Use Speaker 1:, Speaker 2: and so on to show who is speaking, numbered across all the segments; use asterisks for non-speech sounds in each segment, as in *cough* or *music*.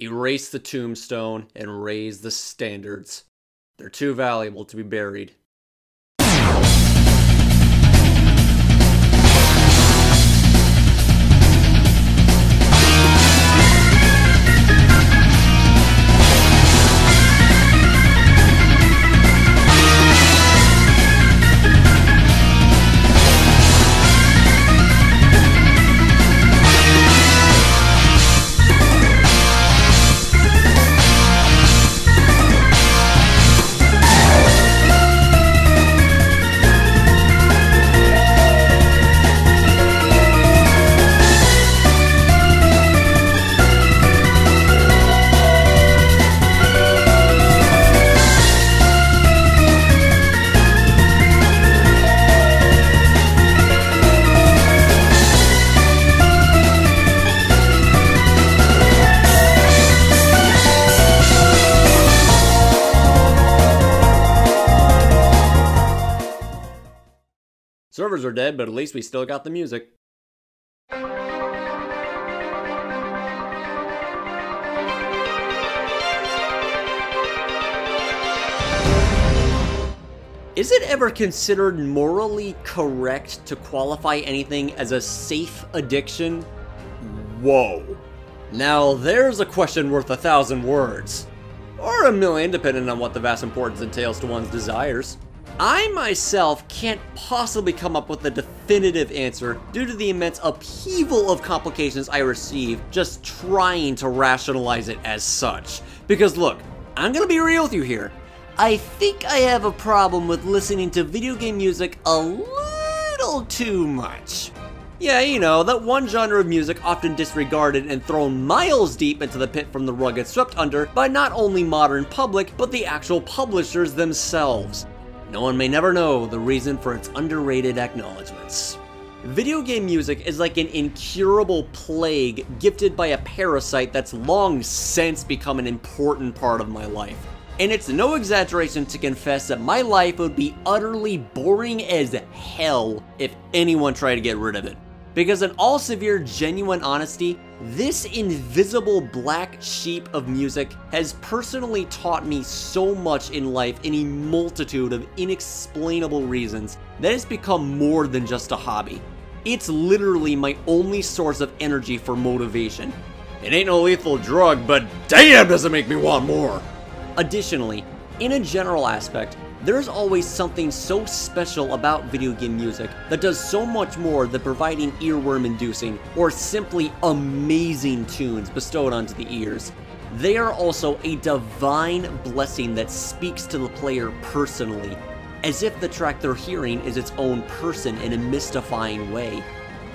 Speaker 1: erase the tombstone, and raise the standards. They're too valuable to be buried. Are dead, but at least we still got the music. Is it ever considered morally correct to qualify anything as a safe addiction? Whoa. Now there's a question worth a thousand words. Or a million, depending on what the vast importance entails to one's desires. I myself can't possibly come up with a definitive answer due to the immense upheaval of complications I receive just trying to rationalize it as such. Because look, I'm gonna be real with you here. I think I have a problem with listening to video game music a little too much. Yeah, you know, that one genre of music often disregarded and thrown miles deep into the pit from the rug it's swept under by not only modern public, but the actual publishers themselves. No one may never know the reason for its underrated acknowledgments. Video game music is like an incurable plague gifted by a parasite that's long since become an important part of my life. And it's no exaggeration to confess that my life would be utterly boring as hell if anyone tried to get rid of it. Because in all severe, genuine honesty, this invisible black sheep of music has personally taught me so much in life in a multitude of inexplainable reasons that it's become more than just a hobby. It's literally my only source of energy for motivation. It ain't no lethal drug, but damn does it make me want more! Additionally, in a general aspect, there's always something so special about video game music that does so much more than providing earworm inducing or simply amazing tunes bestowed onto the ears. They are also a divine blessing that speaks to the player personally, as if the track they're hearing is its own person in a mystifying way,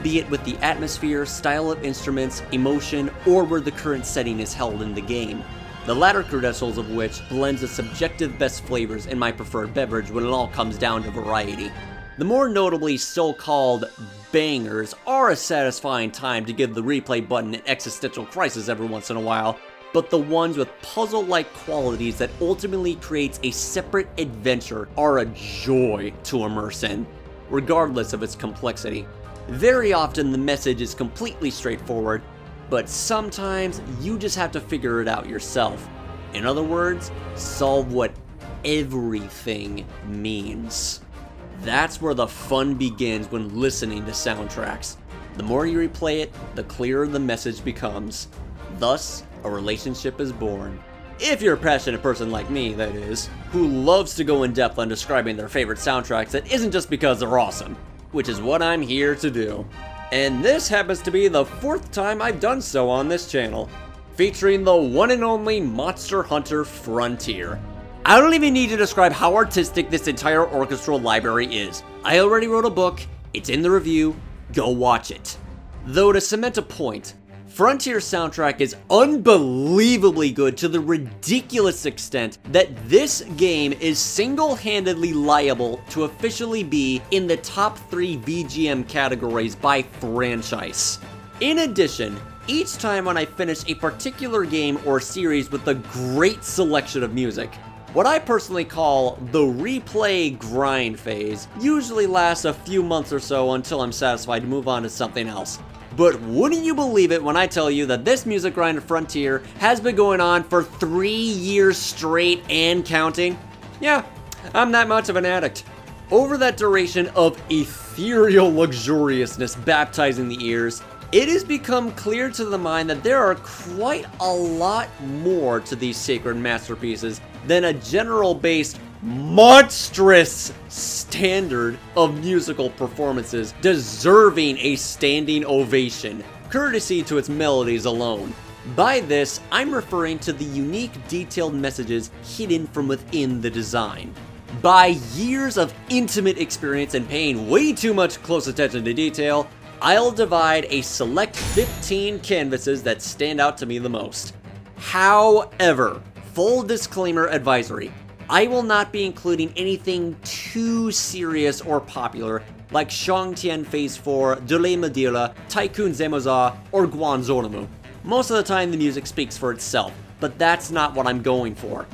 Speaker 1: be it with the atmosphere, style of instruments, emotion, or where the current setting is held in the game the latter credentials of which blends the subjective best flavors in my preferred beverage when it all comes down to variety. The more notably so-called bangers are a satisfying time to give the replay button an existential crisis every once in a while, but the ones with puzzle-like qualities that ultimately creates a separate adventure are a joy to immerse in, regardless of its complexity. Very often the message is completely straightforward, but sometimes you just have to figure it out yourself. In other words, solve what everything means. That's where the fun begins when listening to soundtracks. The more you replay it, the clearer the message becomes. Thus, a relationship is born. If you're a passionate person like me, that is, who loves to go in depth on describing their favorite soundtracks that isn't just because they're awesome, which is what I'm here to do and this happens to be the fourth time I've done so on this channel, featuring the one and only Monster Hunter Frontier. I don't even need to describe how artistic this entire orchestral library is. I already wrote a book, it's in the review, go watch it. Though to cement a point, Frontier soundtrack is unbelievably good to the ridiculous extent that this game is single-handedly liable to officially be in the top 3 VGM categories by franchise. In addition, each time when I finish a particular game or series with a great selection of music, what I personally call the replay grind phase usually lasts a few months or so until I'm satisfied to move on to something else. But wouldn't you believe it when I tell you that this music grind Frontier has been going on for three years straight and counting? Yeah, I'm that much of an addict. Over that duration of ethereal luxuriousness baptizing the ears, it has become clear to the mind that there are quite a lot more to these sacred masterpieces than a general-based monstrous standard of musical performances deserving a standing ovation, courtesy to its melodies alone. By this, I'm referring to the unique detailed messages hidden from within the design. By years of intimate experience and paying way too much close attention to detail, I'll divide a select 15 canvases that stand out to me the most. However, full disclaimer advisory, I will not be including anything too serious or popular like Shangtian Phase 4, Dule Medila, Taikun Zamuza, or Guanzorumu. Most of the time the music speaks for itself, but that's not what I'm going for.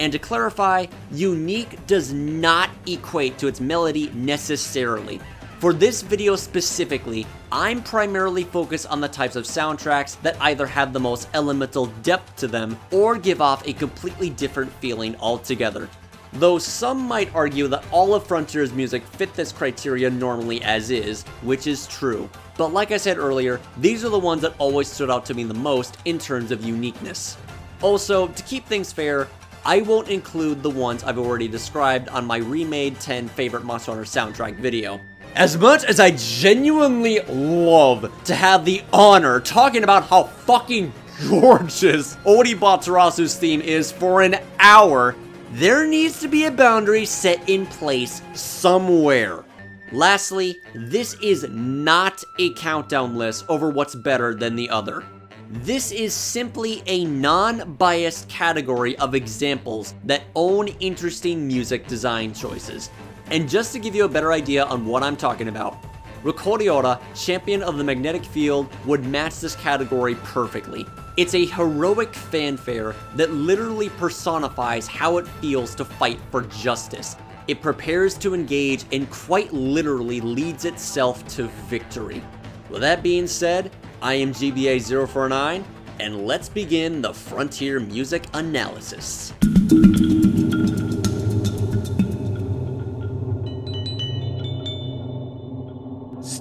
Speaker 1: And to clarify, unique does not equate to its melody necessarily. For this video specifically, I'm primarily focused on the types of soundtracks that either have the most elemental depth to them or give off a completely different feeling altogether. Though some might argue that all of Frontier's music fit this criteria normally as is, which is true. But like I said earlier, these are the ones that always stood out to me the most in terms of uniqueness. Also, to keep things fair, I won't include the ones I've already described on my remade 10 favorite Monster Hunter soundtrack video. As much as I genuinely love to have the honor talking about how fucking gorgeous Batarasu's theme is for an hour, there needs to be a boundary set in place somewhere. Lastly, this is not a countdown list over what's better than the other. This is simply a non-biased category of examples that own interesting music design choices. And just to give you a better idea on what I'm talking about, Rukodiora, champion of the magnetic field, would match this category perfectly. It's a heroic fanfare that literally personifies how it feels to fight for justice. It prepares to engage and quite literally leads itself to victory. With that being said, I am GBA049, and let's begin the Frontier Music Analysis.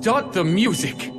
Speaker 2: Start the music!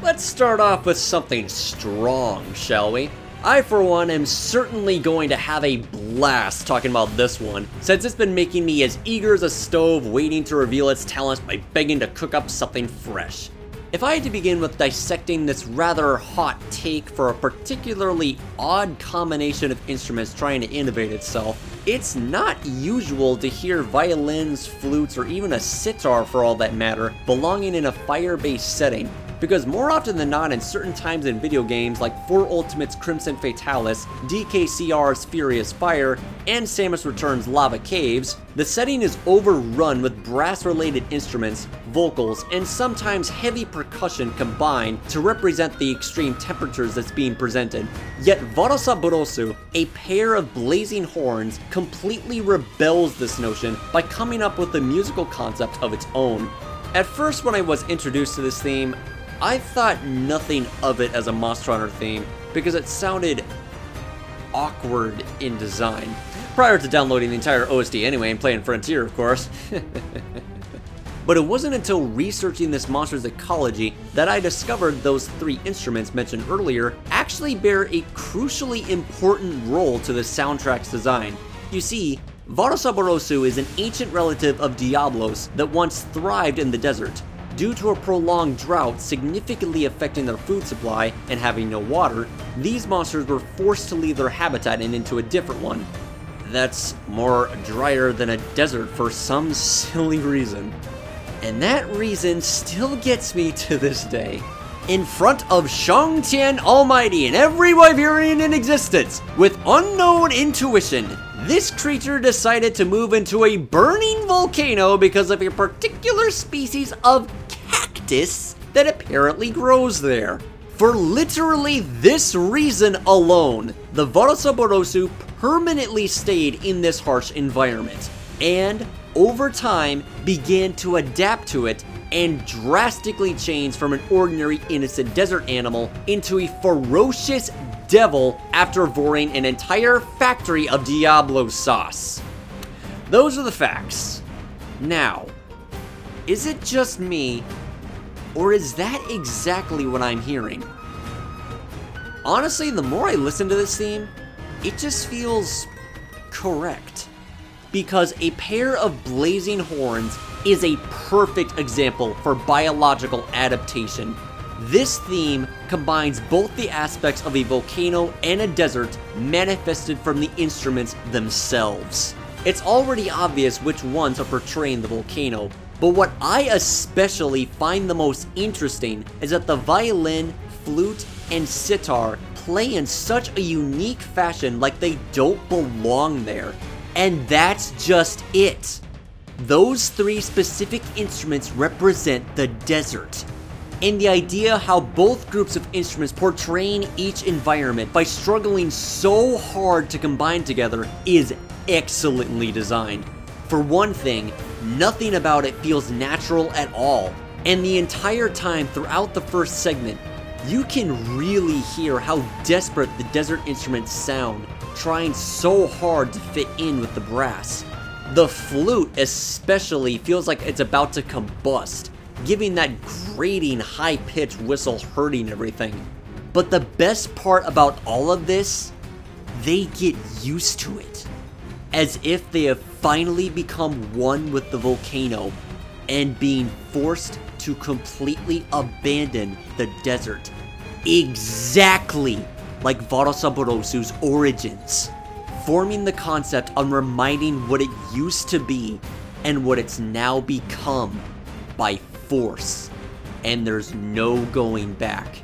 Speaker 1: Let's start off with something strong, shall we? I, for one, am certainly going to have a blast talking about this one, since it's been making me as eager as a stove waiting to reveal its talents by begging to cook up something fresh. If I had to begin with dissecting this rather hot take for a particularly odd combination of instruments trying to innovate itself, it's not usual to hear violins, flutes, or even a sitar for all that matter belonging in a fire-based setting, because more often than not in certain times in video games like 4 Ultimate's Crimson Fatalis, DKCR's Furious Fire, and Samus Returns Lava Caves, the setting is overrun with brass-related instruments, vocals, and sometimes heavy percussion combined to represent the extreme temperatures that's being presented. Yet Varusaburosu, a pair of blazing horns, completely rebels this notion by coming up with a musical concept of its own. At first when I was introduced to this theme, I thought nothing of it as a Monster Hunter theme because it sounded awkward in design. Prior to downloading the entire OST anyway and playing Frontier, of course. *laughs* but it wasn't until researching this monster's ecology that I discovered those three instruments mentioned earlier actually bear a crucially important role to the soundtrack's design. You see, Varusaburosu is an ancient relative of Diablos that once thrived in the desert. Due to a prolonged drought significantly affecting their food supply and having no water, these monsters were forced to leave their habitat and into a different one. That's more drier than a desert for some silly reason. And that reason still gets me to this day. In front of Shang Tian Almighty and every Wyverian in existence, with unknown intuition, this creature decided to move into a burning volcano because of a particular species of cactus that apparently grows there. For literally this reason alone, the Varusaburosu permanently stayed in this harsh environment, and over time began to adapt to it and drastically changed from an ordinary innocent desert animal into a ferocious devil after voring an entire factory of Diablo sauce. Those are the facts. Now, is it just me, or is that exactly what I'm hearing? Honestly, the more I listen to this theme, it just feels correct. Because a pair of blazing horns is a perfect example for biological adaptation. This theme combines both the aspects of a volcano and a desert manifested from the instruments themselves. It's already obvious which ones are portraying the volcano, but what I especially find the most interesting is that the violin, flute, and sitar play in such a unique fashion like they don't belong there. And that's just it. Those three specific instruments represent the desert. And the idea how both groups of instruments portraying each environment by struggling so hard to combine together is excellently designed. For one thing, nothing about it feels natural at all. And the entire time throughout the first segment, you can really hear how desperate the desert instruments sound, trying so hard to fit in with the brass. The flute especially feels like it's about to combust, giving that grating high-pitched whistle hurting everything. But the best part about all of this, they get used to it. As if they have finally become one with the volcano and being forced to completely abandon the desert. Exactly like Varusaburosu's origins forming the concept on reminding what it used to be and what it's now become by force. And there's no going back.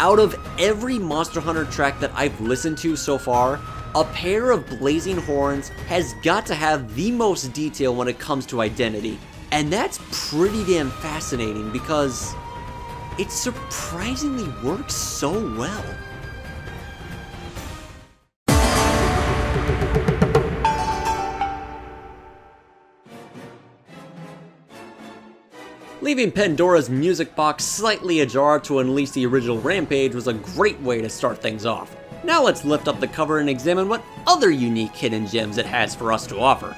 Speaker 1: Out of every Monster Hunter track that I've listened to so far, a pair of blazing horns has got to have the most detail when it comes to identity. And that's pretty damn fascinating because it surprisingly works so well. Leaving Pandora's music box slightly ajar to unleash the original Rampage was a great way to start things off. Now let's lift up the cover and examine what other unique hidden gems it has for us to offer.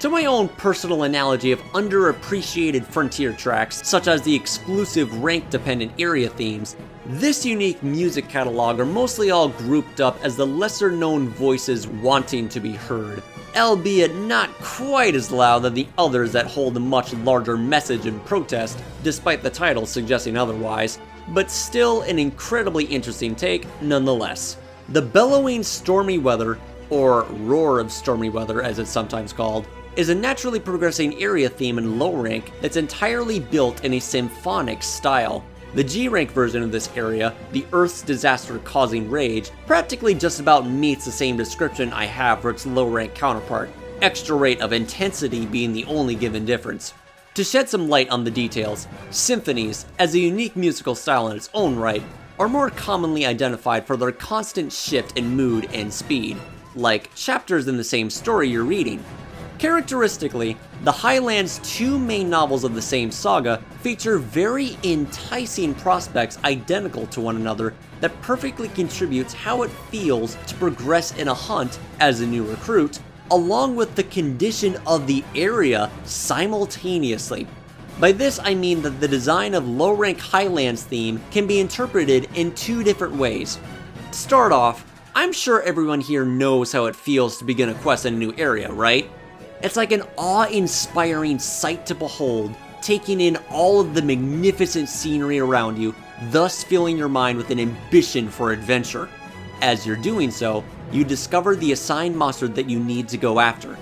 Speaker 1: To my own personal analogy of underappreciated frontier tracks, such as the exclusive rank-dependent area themes, this unique music catalog are mostly all grouped up as the lesser-known voices wanting to be heard, albeit not quite as loud than the others that hold a much larger message and protest, despite the title suggesting otherwise, but still an incredibly interesting take nonetheless. The bellowing stormy weather, or roar of stormy weather as it's sometimes called, is a naturally progressing area theme in low rank that's entirely built in a symphonic style. The G rank version of this area, the Earth's disaster causing rage, practically just about meets the same description I have for its low rank counterpart, extra rate of intensity being the only given difference. To shed some light on the details, symphonies, as a unique musical style in its own right, are more commonly identified for their constant shift in mood and speed, like chapters in the same story you're reading, Characteristically, the Highlands' two main novels of the same saga feature very enticing prospects identical to one another that perfectly contributes how it feels to progress in a hunt as a new recruit, along with the condition of the area simultaneously. By this I mean that the design of low-rank Highlands theme can be interpreted in two different ways. To start off, I'm sure everyone here knows how it feels to begin a quest in a new area, right? It's like an awe-inspiring sight to behold, taking in all of the magnificent scenery around you, thus filling your mind with an ambition for adventure. As you're doing so, you discover the assigned monster that you need to go after.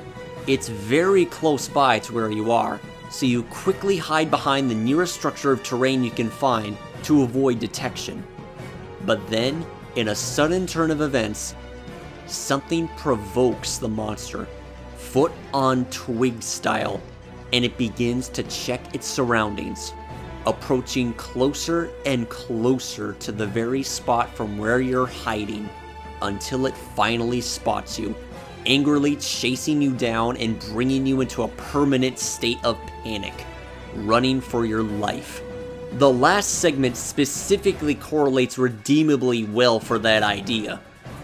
Speaker 1: It's very close by to where you are, so you quickly hide behind the nearest structure of terrain you can find to avoid detection. But then, in a sudden turn of events, something provokes the monster foot on twig style, and it begins to check its surroundings, approaching closer and closer to the very spot from where you're hiding until it finally spots you, angrily chasing you down and bringing you into a permanent state of panic. running for your life. The last segment specifically correlates redeemably well for that idea,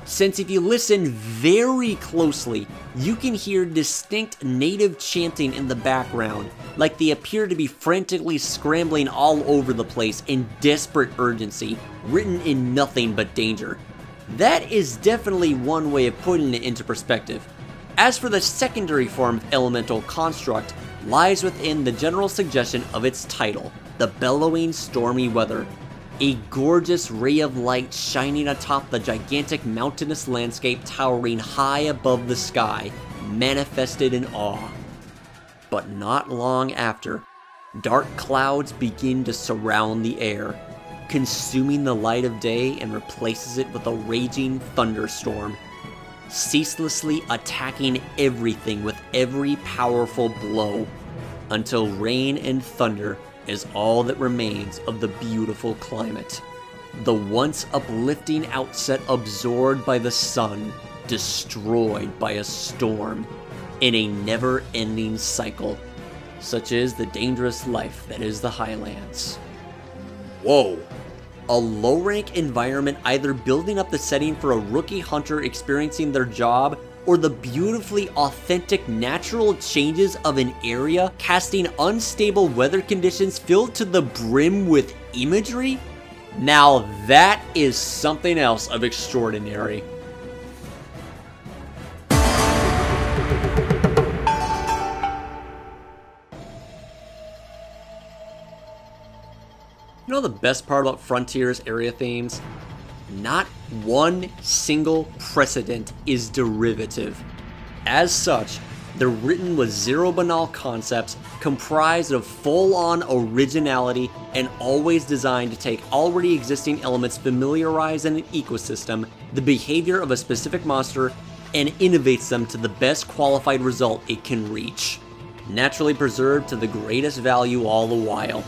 Speaker 1: since if you listen very closely, you can hear distinct native chanting in the background, like they appear to be frantically scrambling all over the place in desperate urgency, written in nothing but danger. That is definitely one way of putting it into perspective. As for the secondary form of elemental construct, lies within the general suggestion of its title, the bellowing stormy weather, a gorgeous ray of light shining atop the gigantic mountainous landscape towering high above the sky, manifested in awe. But not long after, dark clouds begin to surround the air, consuming the light of day and replaces it with a raging thunderstorm, ceaselessly attacking everything with every powerful blow, until rain and thunder is all that remains of the beautiful climate. The once uplifting outset absorbed by the sun, destroyed by a storm, in a never ending cycle. Such is the dangerous life that is the Highlands. Whoa! A low rank environment either building up the setting for a rookie hunter experiencing their job or the beautifully authentic natural changes of an area casting unstable weather conditions filled to the brim with imagery? Now that is something else of extraordinary. You know the best part about Frontiers area themes? Not one single precedent is derivative. As such, they're written with zero banal concepts, comprised of full on originality, and always designed to take already existing elements familiarized in an ecosystem, the behavior of a specific monster, and innovates them to the best qualified result it can reach. Naturally preserved to the greatest value all the while.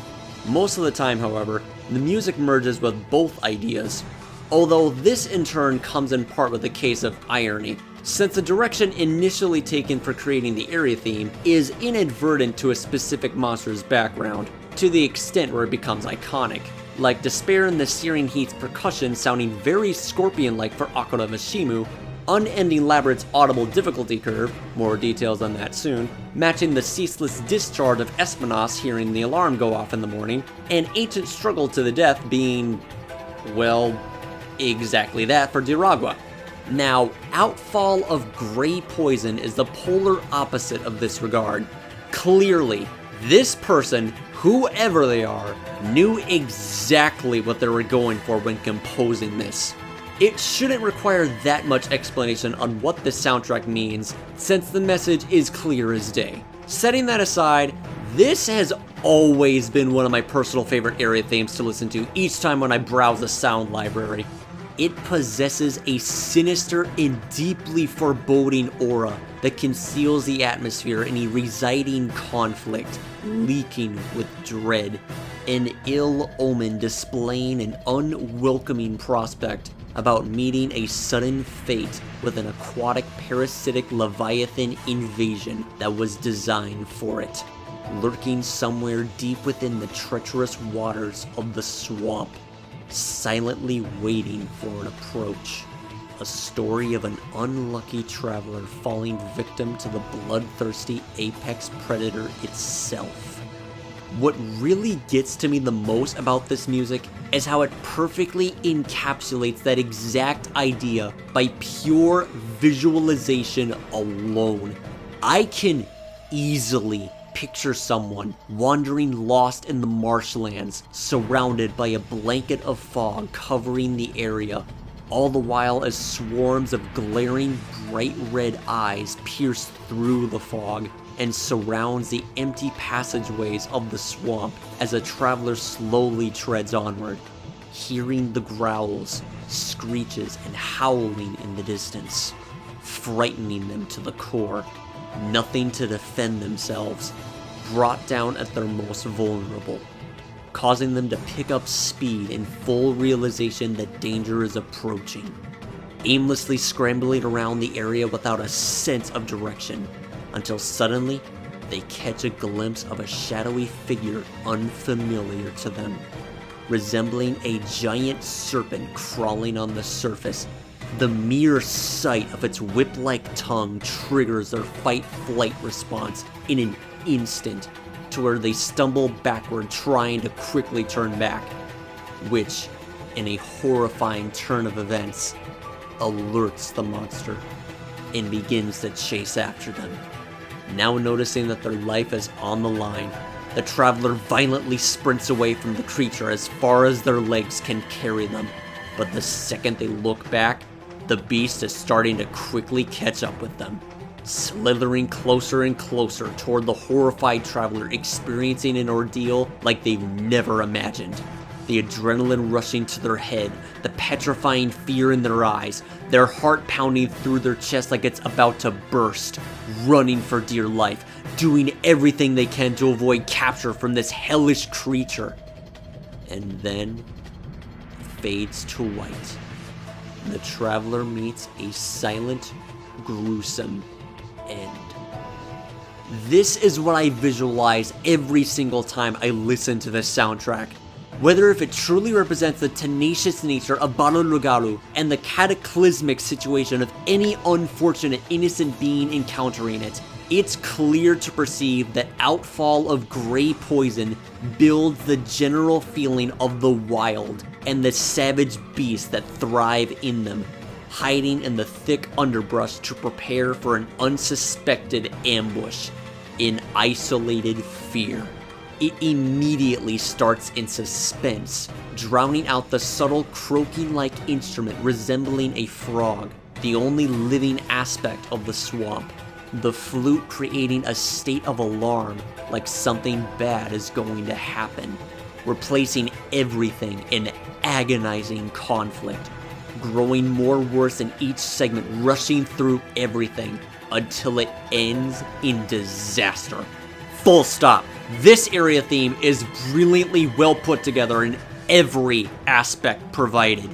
Speaker 1: Most of the time, however, the music merges with both ideas, although this in turn comes in part with a case of irony, since the direction initially taken for creating the area theme is inadvertent to a specific monster's background, to the extent where it becomes iconic, like Despair in the Searing Heat's percussion sounding very scorpion-like for Akura Vashimu, Unending Labyrinth's audible difficulty curve, more details on that soon, matching the ceaseless discharge of Espinas hearing the alarm go off in the morning, and Ancient Struggle to the Death being, well, exactly that for Diragua. Now, Outfall of Grey Poison is the polar opposite of this regard. Clearly, this person, whoever they are, knew exactly what they were going for when composing this. It shouldn't require that much explanation on what the soundtrack means, since the message is clear as day. Setting that aside, this has always been one of my personal favorite area themes to listen to each time when I browse the sound library it possesses a sinister and deeply foreboding aura that conceals the atmosphere in a residing conflict, leaking with dread, an ill omen displaying an unwelcoming prospect about meeting a sudden fate with an aquatic parasitic leviathan invasion that was designed for it, lurking somewhere deep within the treacherous waters of the swamp silently waiting for an approach. A story of an unlucky traveler falling victim to the bloodthirsty apex predator itself. What really gets to me the most about this music is how it perfectly encapsulates that exact idea by pure visualization alone. I can easily picture someone wandering lost in the marshlands, surrounded by a blanket of fog covering the area, all the while as swarms of glaring bright red eyes pierce through the fog and surrounds the empty passageways of the swamp as a traveler slowly treads onward, hearing the growls, screeches, and howling in the distance, frightening them to the core nothing to defend themselves, brought down at their most vulnerable, causing them to pick up speed in full realization that danger is approaching, aimlessly scrambling around the area without a sense of direction, until suddenly they catch a glimpse of a shadowy figure unfamiliar to them, resembling a giant serpent crawling on the surface. The mere sight of its whip-like tongue triggers their fight-flight response in an instant to where they stumble backward trying to quickly turn back, which, in a horrifying turn of events, alerts the monster and begins to chase after them. Now noticing that their life is on the line, the traveler violently sprints away from the creature as far as their legs can carry them. But the second they look back, the beast is starting to quickly catch up with them, slithering closer and closer toward the horrified traveler experiencing an ordeal like they've never imagined the adrenaline rushing to their head, the petrifying fear in their eyes, their heart pounding through their chest like it's about to burst, running for dear life, doing everything they can to avoid capture from this hellish creature. And then fades to white. The traveler meets a silent, gruesome end. This is what I visualize every single time I listen to this soundtrack whether if it truly represents the tenacious nature of Barun and the cataclysmic situation of any unfortunate innocent being encountering it, it's clear to perceive that outfall of gray poison builds the general feeling of the wild and the savage beasts that thrive in them, hiding in the thick underbrush to prepare for an unsuspected ambush in isolated fear it immediately starts in suspense, drowning out the subtle croaking-like instrument resembling a frog, the only living aspect of the swamp. The flute creating a state of alarm, like something bad is going to happen, replacing everything in agonizing conflict, growing more worse in each segment, rushing through everything until it ends in disaster. Full stop. This area theme is brilliantly well put together in every aspect provided.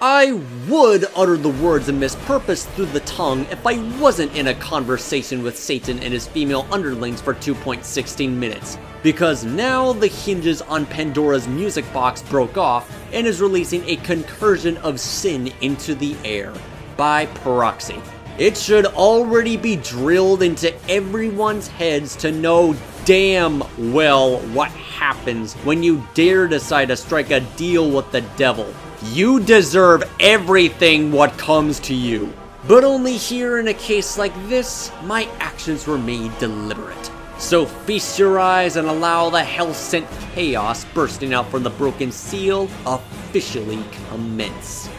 Speaker 1: I would utter the words and mispurpose through the tongue if I wasn't in a conversation with Satan and his female underlings for 2.16 minutes because now the hinges on Pandora's music box broke off and is releasing a concursion of sin into the air by proxy. It should already be drilled into everyone's heads to know damn well what happens when you dare decide to strike a deal with the devil. You deserve everything what comes to you. But only here in a case like this, my actions were made deliberate. So feast your eyes and allow the hell-sent chaos bursting out from the broken seal officially commence.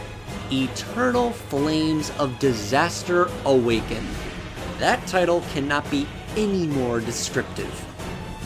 Speaker 1: Eternal Flames of Disaster Awaken. That title cannot be any more descriptive.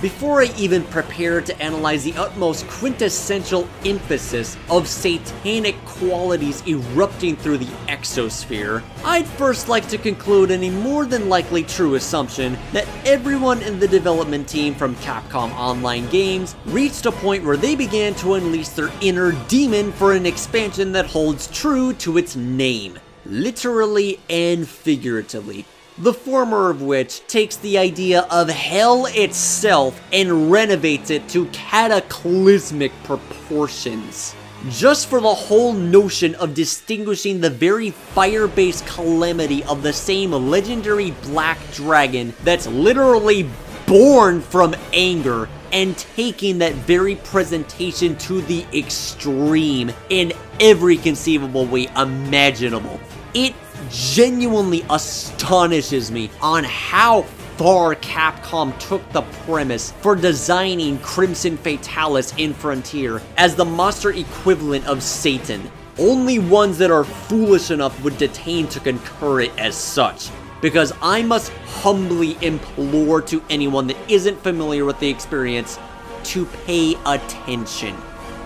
Speaker 1: Before I even prepare to analyze the utmost quintessential emphasis of satanic qualities erupting through the exosphere, I'd first like to conclude in a more than likely true assumption that everyone in the development team from Capcom Online Games reached a point where they began to unleash their inner demon for an expansion that holds true to its name literally and figuratively, the former of which takes the idea of hell itself and renovates it to cataclysmic proportions. Just for the whole notion of distinguishing the very fire-based calamity of the same legendary black dragon that's literally born from anger and taking that very presentation to the extreme in every conceivable way imaginable. It genuinely astonishes me on how far Capcom took the premise for designing Crimson Fatalis in Frontier as the monster equivalent of Satan. Only ones that are foolish enough would detain to concur it as such. Because I must humbly implore to anyone that isn't familiar with the experience to pay attention.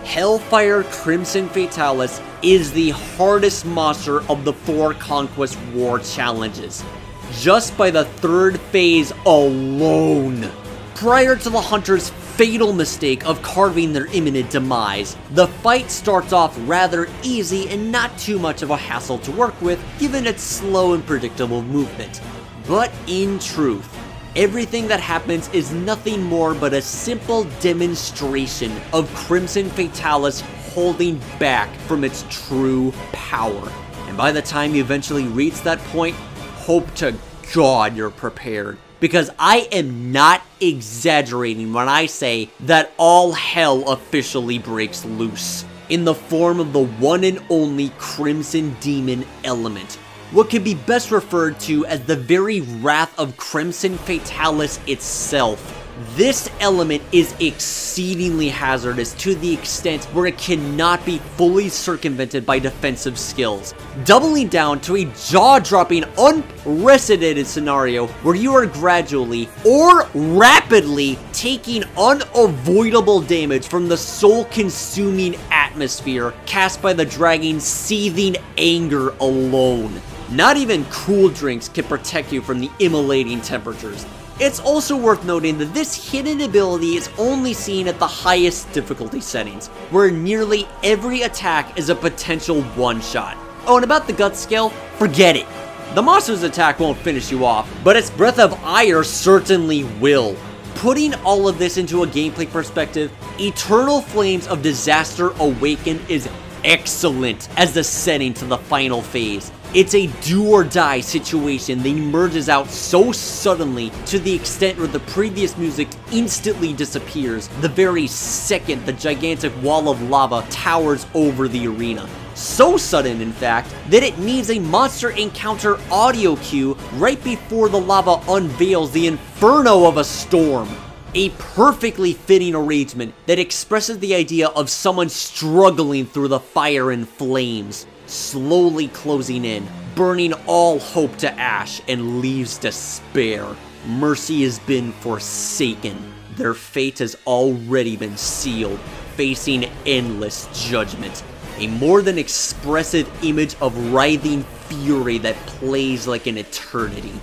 Speaker 1: Hellfire Crimson Fatalis is the hardest monster of the four Conquest War challenges. Just by the third phase alone, Prior to the Hunter's fatal mistake of carving their imminent demise, the fight starts off rather easy and not too much of a hassle to work with given its slow and predictable movement. But in truth, everything that happens is nothing more but a simple demonstration of Crimson Fatalis holding back from its true power. And by the time you eventually reach that point, hope to God you're prepared because I am not exaggerating when I say that all hell officially breaks loose in the form of the one and only Crimson Demon element. What can be best referred to as the very wrath of Crimson Fatalis itself this element is exceedingly hazardous to the extent where it cannot be fully circumvented by defensive skills, doubling down to a jaw-dropping, unprecedented scenario where you are gradually or rapidly taking unavoidable damage from the soul-consuming atmosphere cast by the dragon's seething anger alone. Not even cool drinks can protect you from the immolating temperatures. It's also worth noting that this hidden ability is only seen at the highest difficulty settings, where nearly every attack is a potential one-shot. Oh, and about the gut skill, forget it. The monster's attack won't finish you off, but its Breath of Ire certainly will. Putting all of this into a gameplay perspective, Eternal Flames of Disaster Awaken is excellent as the setting to the final phase. It's a do or die situation that emerges out so suddenly to the extent where the previous music instantly disappears the very second the gigantic wall of lava towers over the arena. So sudden, in fact, that it needs a monster encounter audio cue right before the lava unveils the inferno of a storm. A perfectly fitting arrangement that expresses the idea of someone struggling through the fire and flames slowly closing in, burning all hope to ash and leaves despair. Mercy has been forsaken. Their fate has already been sealed, facing endless judgment. A more than expressive image of writhing fury that plays like an eternity.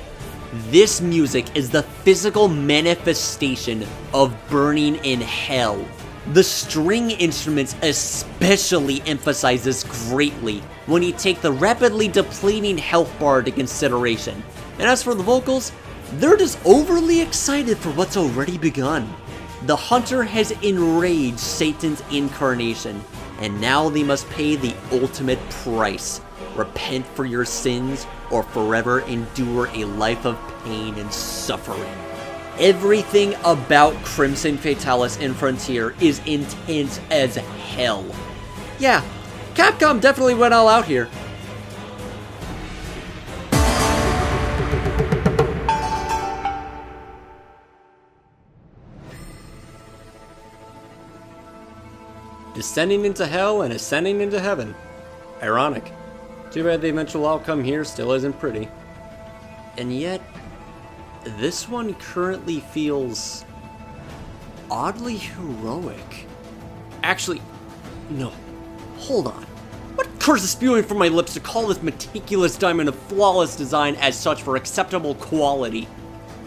Speaker 1: This music is the physical manifestation of burning in hell. The string instruments especially emphasize this greatly when you take the rapidly depleting health bar into consideration. And as for the vocals, they're just overly excited for what's already begun. The hunter has enraged Satan's incarnation, and now they must pay the ultimate price. Repent for your sins, or forever endure a life of pain and suffering. Everything about Crimson Fatalis and Frontier is intense as hell. Yeah, Capcom definitely went all out here. Descending into hell and ascending into heaven. Ironic. Too bad the eventual outcome here still isn't pretty. And yet, this one currently feels oddly heroic. Actually, no. Hold on. What curse is spewing from my lips to call this meticulous diamond of flawless design as such for acceptable quality?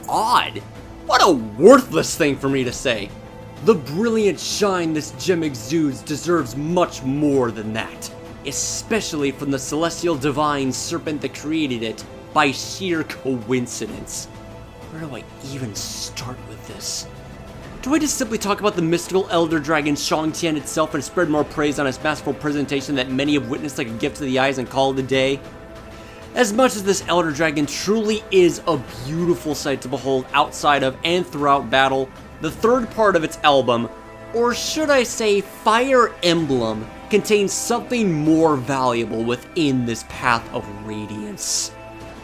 Speaker 1: Odd. What a worthless thing for me to say. The brilliant shine this gem exudes deserves much more than that, especially from the celestial divine serpent that created it by sheer coincidence. Where do I even start with this? Do I just simply talk about the mystical elder dragon Shang Tian itself and spread more praise on its masterful presentation that many have witnessed like a gift to the eyes and call it a day? As much as this elder dragon truly is a beautiful sight to behold outside of and throughout battle, the third part of its album, or should I say Fire Emblem, contains something more valuable within this path of radiance.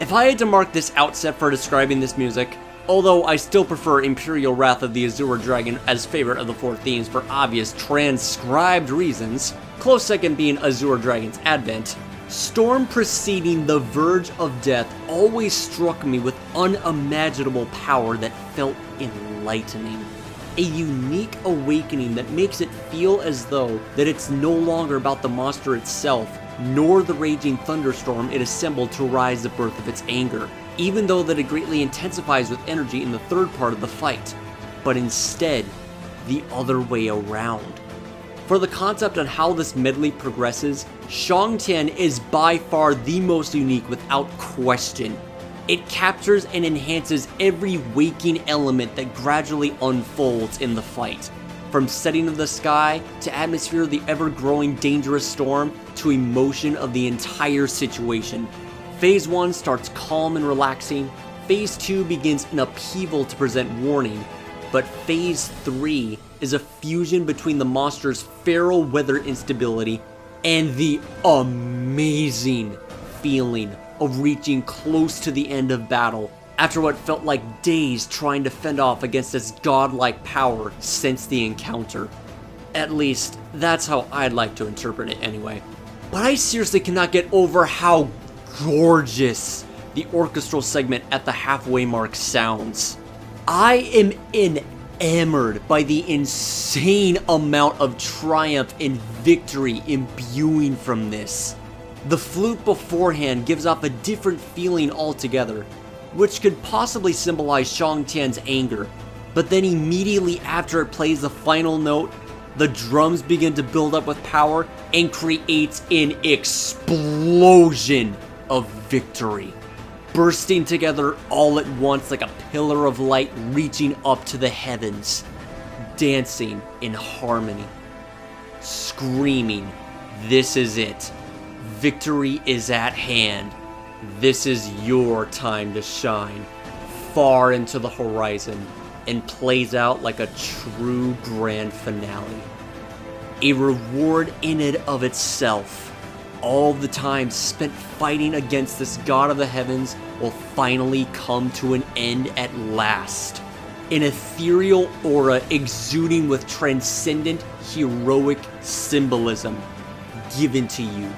Speaker 1: If I had to mark this outset for describing this music, although I still prefer Imperial Wrath of the Azure Dragon as favorite of the four themes for obvious transcribed reasons, close second being Azure Dragon's Advent, Storm preceding the verge of death always struck me with unimaginable power that felt enlightening. A unique awakening that makes it feel as though that it's no longer about the monster itself, nor the raging thunderstorm it assembled to rise the birth of its anger, even though that it greatly intensifies with energy in the third part of the fight. but instead the other way around. For the concept on how this medley progresses, Shangtian is by far the most unique without question. It captures and enhances every waking element that gradually unfolds in the fight. From setting of the sky, to atmosphere of the ever-growing dangerous storm, to emotion of the entire situation. Phase 1 starts calm and relaxing, Phase 2 begins an upheaval to present warning, but Phase 3 is a fusion between the monster's feral weather instability and the amazing feeling of reaching close to the end of battle after what felt like days trying to fend off against its godlike power since the encounter. At least, that's how I'd like to interpret it anyway. But I seriously cannot get over how gorgeous the orchestral segment at the halfway mark sounds. I am enamored by the insane amount of triumph and victory imbuing from this. The flute beforehand gives off a different feeling altogether, which could possibly symbolize Shantien's anger. But then immediately after it plays the final note, the drums begin to build up with power and creates an explosion of victory. Bursting together all at once like a pillar of light reaching up to the heavens. Dancing in harmony. Screaming, this is it. Victory is at hand. This is your time to shine. Far into the horizon and plays out like a true grand finale. A reward in and of itself. All the time spent fighting against this god of the heavens will finally come to an end at last. An ethereal aura exuding with transcendent heroic symbolism given to you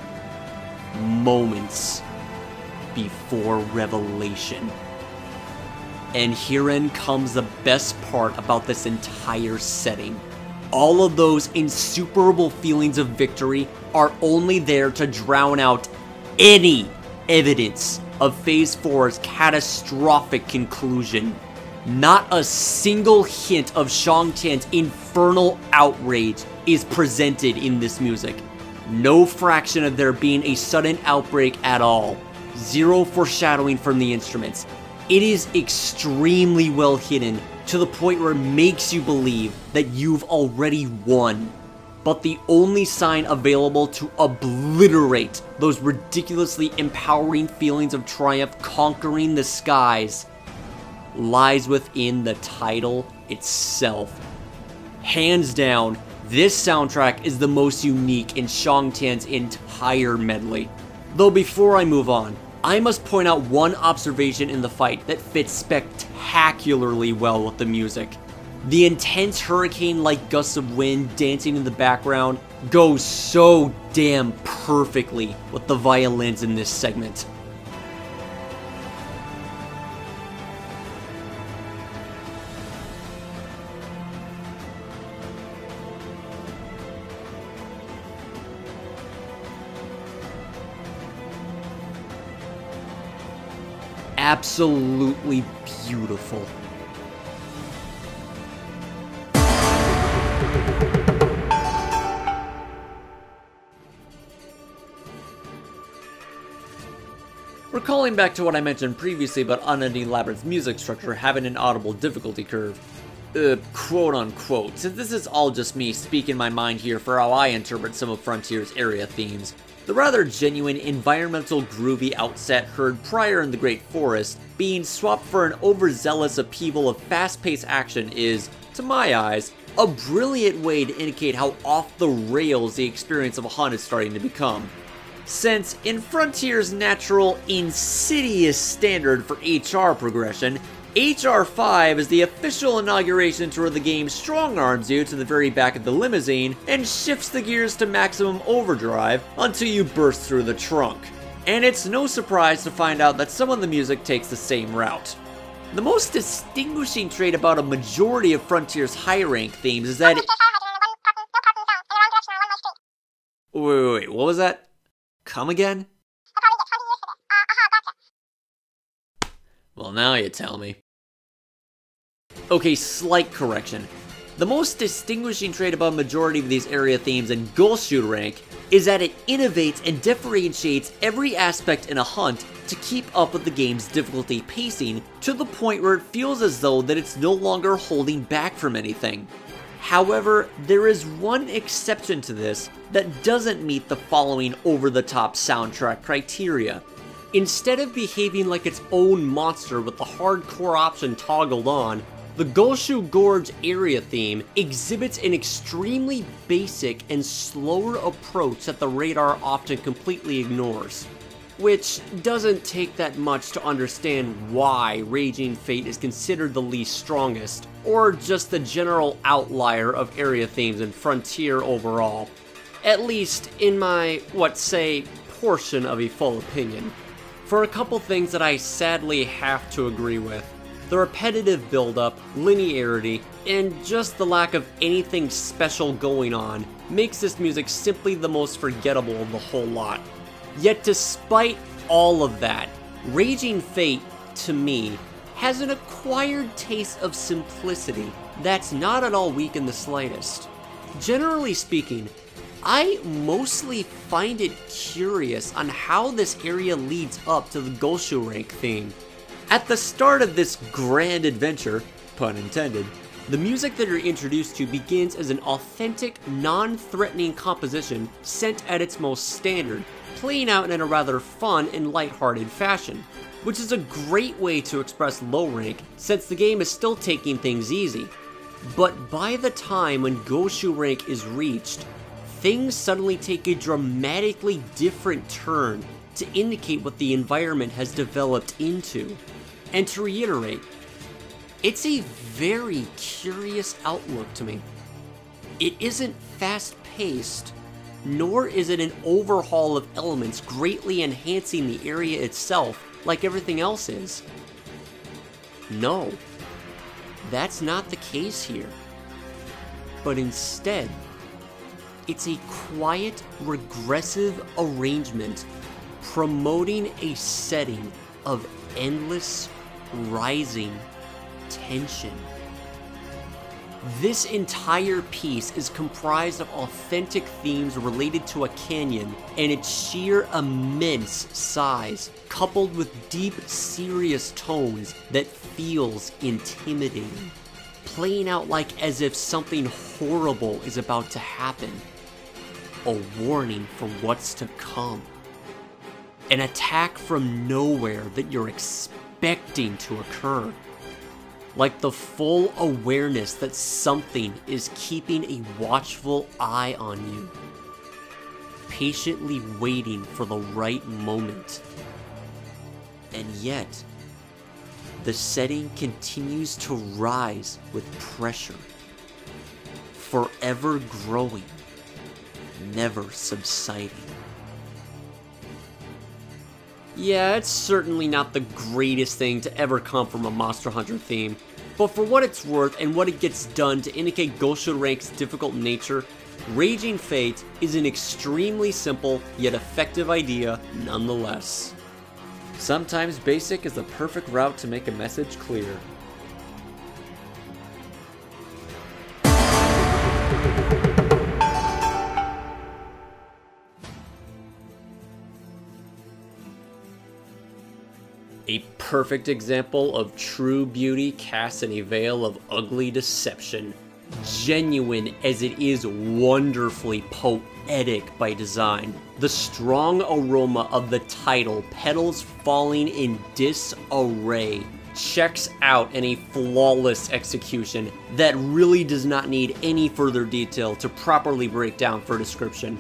Speaker 1: moments before revelation. And herein comes the best part about this entire setting. All of those insuperable feelings of victory are only there to drown out any evidence of Phase 4's catastrophic conclusion. Not a single hint of Shantien's infernal outrage is presented in this music. No fraction of there being a sudden outbreak at all. Zero foreshadowing from the instruments. It is extremely well hidden to the point where it makes you believe that you've already won. But the only sign available to obliterate those ridiculously empowering feelings of triumph conquering the skies lies within the title itself. Hands down, this soundtrack is the most unique in Shantien's entire medley. Though before I move on, I must point out one observation in the fight that fits spectacularly well with the music. The intense hurricane-like gusts of wind dancing in the background goes so damn perfectly with the violins in this segment. Absolutely beautiful. Recalling back to what I mentioned previously about Unending Labyrinth's music structure having an audible difficulty curve, uh, quote unquote, since this is all just me speaking my mind here for how I interpret some of Frontier's area themes, the rather genuine environmental groovy outset heard prior in the Great Forest being swapped for an overzealous upheaval of fast-paced action is, to my eyes, a brilliant way to indicate how off the rails the experience of a hunt is starting to become. Since in Frontier's natural, insidious standard for HR progression, HR5 is the official inauguration tour of the game strong arms you to the very back of the limousine and shifts the gears to maximum overdrive until you burst through the trunk. And it's no surprise to find out that some of the music takes the same route. The most distinguishing trait about a majority of Frontier's high rank themes is that it- Wait, wait, wait, what was that? Come again? Well, now you tell me. Okay, slight correction. The most distinguishing trait about majority of these area themes in Goshu rank is that it innovates and differentiates every aspect in a hunt to keep up with the game's difficulty pacing to the point where it feels as though that it's no longer holding back from anything. However, there is one exception to this that doesn't meet the following over-the-top soundtrack criteria. Instead of behaving like its own monster with the hardcore option toggled on, the Goshu Gorge area theme exhibits an extremely basic and slower approach that the radar often completely ignores. Which doesn't take that much to understand why Raging Fate is considered the least strongest, or just the general outlier of area themes in Frontier overall. At least in my, what say, portion of a full opinion. For a couple things that I sadly have to agree with. The repetitive buildup, linearity, and just the lack of anything special going on makes this music simply the most forgettable of the whole lot. Yet despite all of that, Raging Fate, to me, has an acquired taste of simplicity that's not at all weak in the slightest. Generally speaking, I mostly find it curious on how this area leads up to the Goshu rank theme. At the start of this grand adventure, pun intended, the music that you're introduced to begins as an authentic, non-threatening composition sent at its most standard, playing out in a rather fun and lighthearted fashion, which is a great way to express low rank since the game is still taking things easy. But by the time when Goshu rank is reached, things suddenly take a dramatically different turn to indicate what the environment has developed into. And to reiterate, it's a very curious outlook to me. It isn't fast paced, nor is it an overhaul of elements greatly enhancing the area itself like everything else is. No, that's not the case here. But instead, it's a quiet, regressive arrangement promoting a setting of endless rising tension. This entire piece is comprised of authentic themes related to a canyon and its sheer immense size, coupled with deep, serious tones that feels intimidating, playing out like as if something horrible is about to happen. A warning for what's to come. An attack from nowhere that you're expecting expecting to occur. Like the full awareness that something is keeping a watchful eye on you. Patiently waiting for the right moment. And yet, the setting continues to rise with pressure. Forever growing, never subsiding. Yeah, it's certainly not the greatest thing to ever come from a Monster Hunter theme, but for what it's worth and what it gets done to indicate Goshu Rank's difficult nature, Raging Fate is an extremely simple yet effective idea nonetheless. Sometimes basic is the perfect route to make a message clear. A perfect example of true beauty cast in a veil of ugly deception. Genuine as it is wonderfully poetic by design. The strong aroma of the title, Petals Falling in Disarray, checks out in a flawless execution that really does not need any further detail to properly break down for description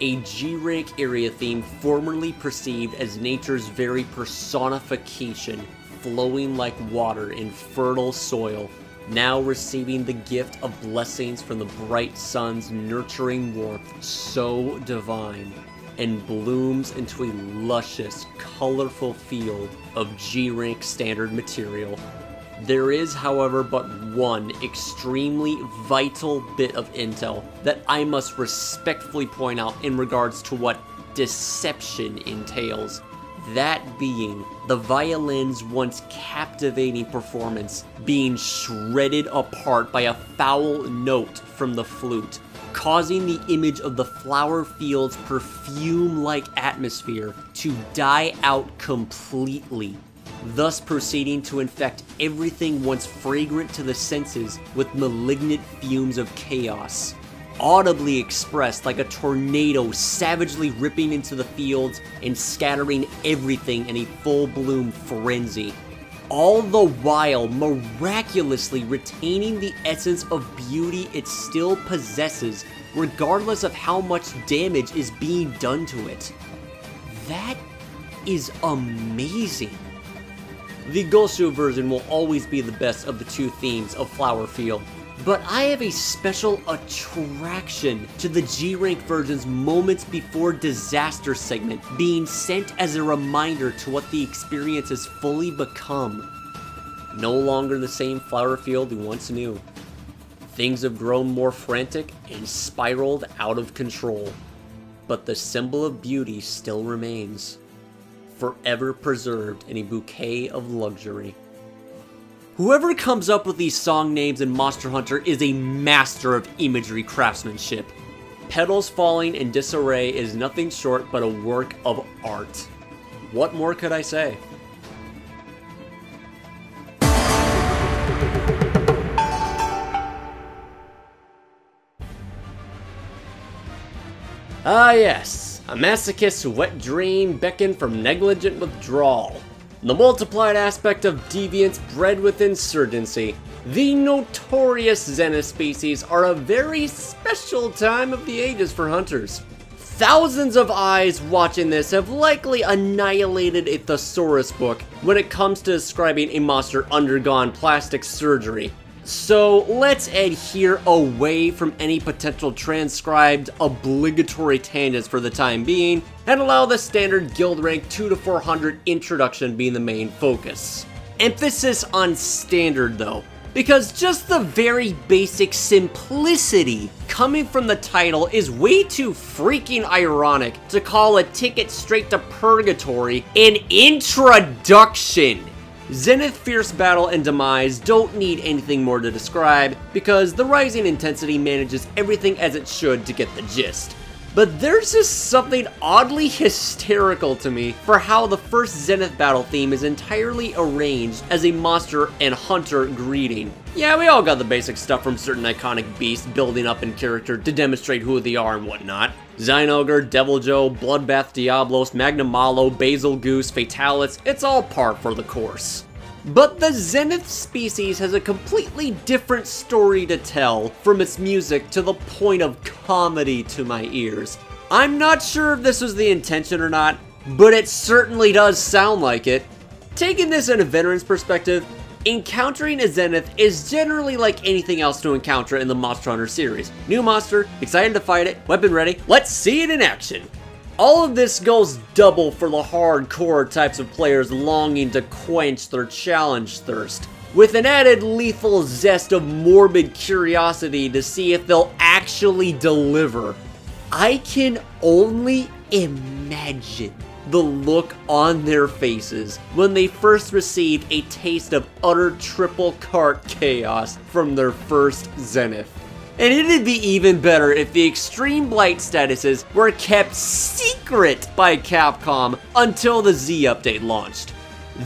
Speaker 1: a G-Rank area theme formerly perceived as nature's very personification, flowing like water in fertile soil, now receiving the gift of blessings from the bright sun's nurturing warmth so divine, and blooms into a luscious, colorful field of G-Rank standard material there is, however, but one extremely vital bit of intel that I must respectfully point out in regards to what deception entails. that being the violin's once captivating performance being shredded apart by a foul note from the flute, causing the image of the flower field's perfume like atmosphere to die out completely, thus proceeding to infect everything once fragrant to the senses with malignant fumes of chaos audibly expressed like a tornado savagely ripping into the fields and scattering everything in a full bloom frenzy. All the while miraculously retaining the essence of beauty it still possesses, regardless of how much damage is being done to it. That is amazing. The Goshu version will always be the best of the two themes of Flower Field, but I have a special attraction to the G-Rank version's moments before disaster segment being sent as a reminder to what the experience has fully become. No longer the same flower field we once knew. Things have grown more frantic and spiraled out of control. But the symbol of beauty still remains, forever preserved in a bouquet of luxury. Whoever comes up with these song names in Monster Hunter is a master of imagery craftsmanship. Petals falling in disarray is nothing short but a work of art. What more could I say? Ah yes, a masochist's wet dream beckoned from negligent withdrawal. The multiplied aspect of deviance bred with insurgency. The notorious Zenith species are a very special time of the ages for hunters. Thousands of eyes watching this have likely annihilated a thesaurus book when it comes to describing a monster undergone plastic surgery. So let's adhere away from any potential transcribed obligatory tangents for the time being, and allow the standard guild rank 2 to 400 introduction being the main focus. Emphasis on standard though, because just the very basic simplicity coming from the title is way too freaking ironic to call a ticket straight to purgatory an introduction. Zenith Fierce Battle and Demise don't need anything more to describe, because the rising intensity manages everything as it should to get the gist. But there's just something oddly hysterical to me for how the first Zenith battle theme is entirely arranged as a monster and hunter greeting. Yeah, we all got the basic stuff from certain iconic beasts building up in character to demonstrate who they are and whatnot. Zinogre, Deviljho, Bloodbath Diablos, Magnamalo, Bazelgeuse, Fatalis, it's all par for the course. But the Zenith species has a completely different story to tell, from its music to the point of comedy to my ears. I'm not sure if this was the intention or not, but it certainly does sound like it. Taking this in a veteran's perspective, Encountering a Zenith is generally like anything else to encounter in the Monster Hunter series. New monster, excited to fight it, weapon ready, let's see it in action! All of this goes double for the hardcore types of players longing to quench their challenge thirst, with an added lethal zest of morbid curiosity to see if they'll actually deliver. I can only imagine the look on their faces when they first received a taste of utter triple cart chaos from their first Zenith. And it'd be even better if the Extreme Blight statuses were kept secret by Capcom until the Z update launched.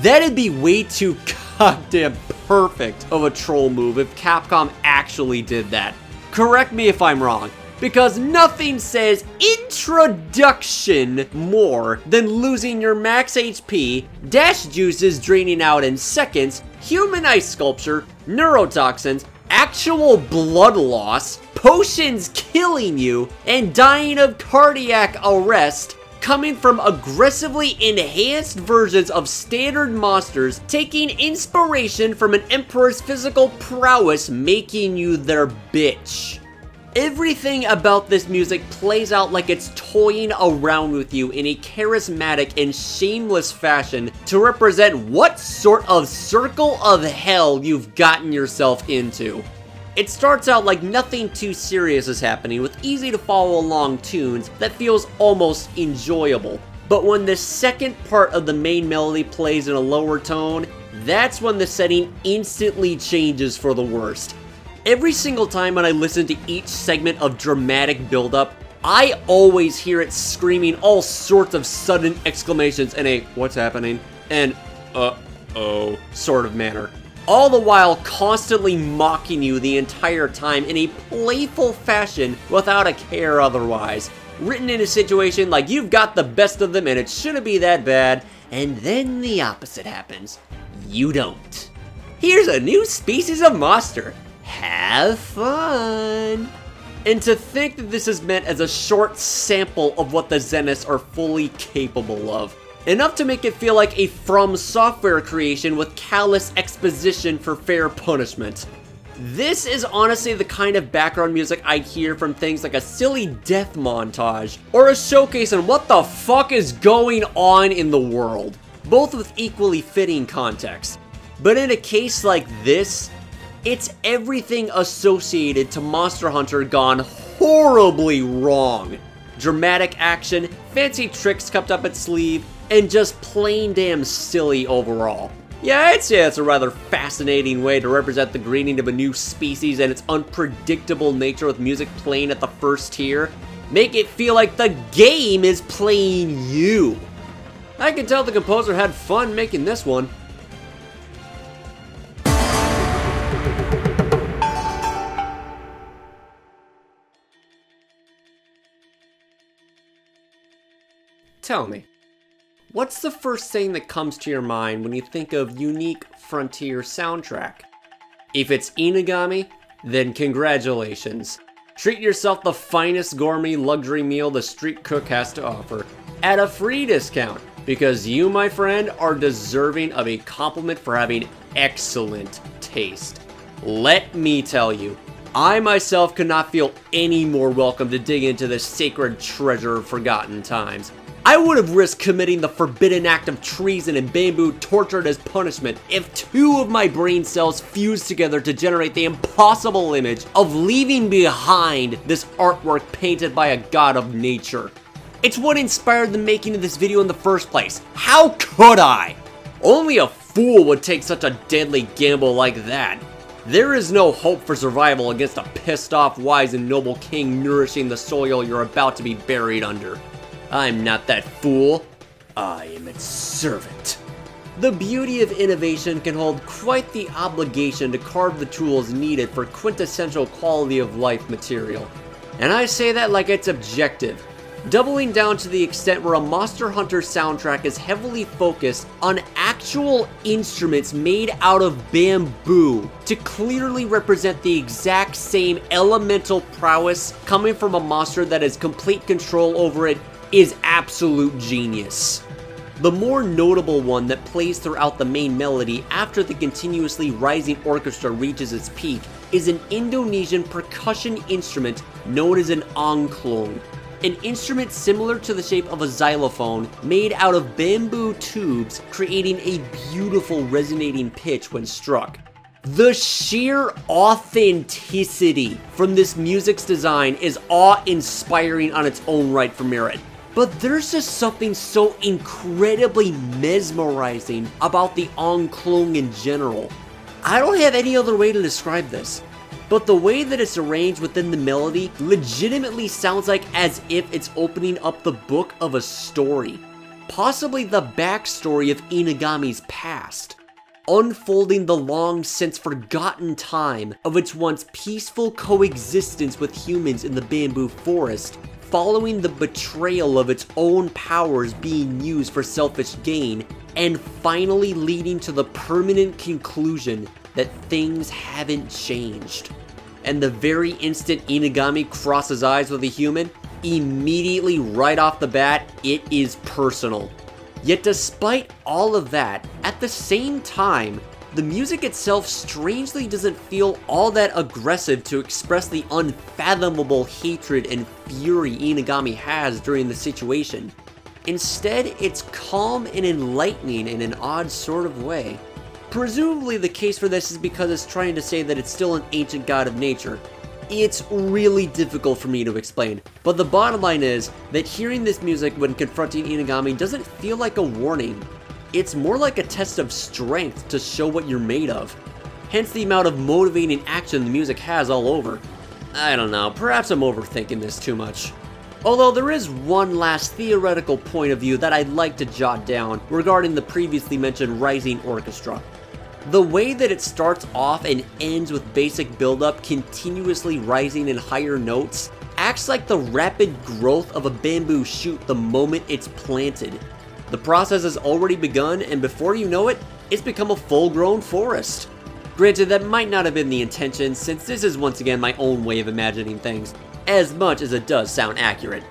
Speaker 1: That'd be way too goddamn perfect of a troll move if Capcom actually did that. Correct me if I'm wrong, because nothing says introduction more than losing your max HP, dash juices draining out in seconds, human ice sculpture, neurotoxins, actual blood loss, potions killing you, and dying of cardiac arrest coming from aggressively enhanced versions of standard monsters, taking inspiration from an Emperor's physical prowess, making you their bitch. Everything about this music plays out like it's toying around with you in a charismatic and shameless fashion to represent what sort of circle of hell you've gotten yourself into. It starts out like nothing too serious is happening with easy to follow along tunes that feels almost enjoyable. but when the second part of the main melody plays in a lower tone, that's when the setting instantly changes for the worst. Every single time when I listen to each segment of dramatic buildup, I always hear it screaming all sorts of sudden exclamations in a what's happening and uh oh sort of manner. All the while constantly mocking you the entire time in a playful fashion without a care otherwise. Written in a situation like you've got the best of them and it shouldn't be that bad, and then the opposite happens. You don't. Here's a new species of monster. Have fun! And to think that this is meant as a short sample of what the Zeniths are fully capable of. Enough to make it feel like a From Software creation with callous exposition for fair punishment. This is honestly the kind of background music I'd hear from things like a silly death montage, or a showcase on what the fuck is going on in the world, both with equally fitting context. But in a case like this, it's everything associated to Monster Hunter gone horribly wrong. Dramatic action, fancy tricks kept up its sleeve, and just plain damn silly overall. Yeah, I'd say it's a rather fascinating way to represent the greeting of a new species and its unpredictable nature with music playing at the first tier. Make it feel like the game is playing you. I can tell the composer had fun making this one. Tell me, what's the first thing that comes to your mind when you think of unique Frontier soundtrack? If it's Inagami, then congratulations. Treat yourself the finest gourmet luxury meal the street cook has to offer at a free discount because you, my friend, are deserving of a compliment for having excellent taste. Let me tell you, I myself could not feel any more welcome to dig into this sacred treasure of forgotten times. I would have risked committing the forbidden act of treason and bamboo tortured as punishment if two of my brain cells fused together to generate the impossible image of leaving behind this artwork painted by a god of nature. It's what inspired the making of this video in the first place. How could I? Only a fool would take such a deadly gamble like that. There is no hope for survival against a pissed off, wise, and noble king nourishing the soil you're about to be buried under. I'm not that fool. I am its servant. The beauty of innovation can hold quite the obligation to carve the tools needed for quintessential quality of life material. And I say that like it's objective, doubling down to the extent where a Monster Hunter soundtrack is heavily focused on actual instruments made out of bamboo to clearly represent the exact same elemental prowess coming from a monster that has complete control over it is absolute genius. The more notable one that plays throughout the main melody after the continuously rising orchestra reaches its peak is an Indonesian percussion instrument known as an angklung, an instrument similar to the shape of a xylophone made out of bamboo tubes creating a beautiful resonating pitch when struck. The sheer authenticity from this music's design is awe-inspiring on its own right for merit. But there's just something so incredibly mesmerizing about the Angklung in general. I don't have any other way to describe this, but the way that it's arranged within the melody legitimately sounds like as if it's opening up the book of a story. Possibly the backstory of Inagami's past unfolding the long since forgotten time of its once peaceful coexistence with humans in the bamboo forest following the betrayal of its own powers being used for selfish gain, and finally leading to the permanent conclusion that things haven't changed. And the very instant Inagami crosses eyes with a human, immediately right off the bat, it is personal. Yet despite all of that, at the same time, the music itself strangely doesn't feel all that aggressive to express the unfathomable hatred and fury Inagami has during the situation. Instead, it's calm and enlightening in an odd sort of way. Presumably the case for this is because it's trying to say that it's still an ancient god of nature, It's really difficult for me to explain, but the bottom line is that hearing this music when confronting Inagami doesn't feel like a warning. It's more like a test of strength to show what you're made of. Hence the amount of motivating action the music has all over. I don't know, perhaps I'm overthinking this too much. Although there is one last theoretical point of view that I'd like to jot down regarding the previously mentioned Rising Orchestra. The way that it starts off and ends with basic buildup continuously rising in higher notes acts like the rapid growth of a bamboo shoot the moment it's planted. The process has already begun and before you know it, it's become a full-grown forest. Granted, that might not have been the intention since this is once again my own way of imagining things, as much as it does sound accurate.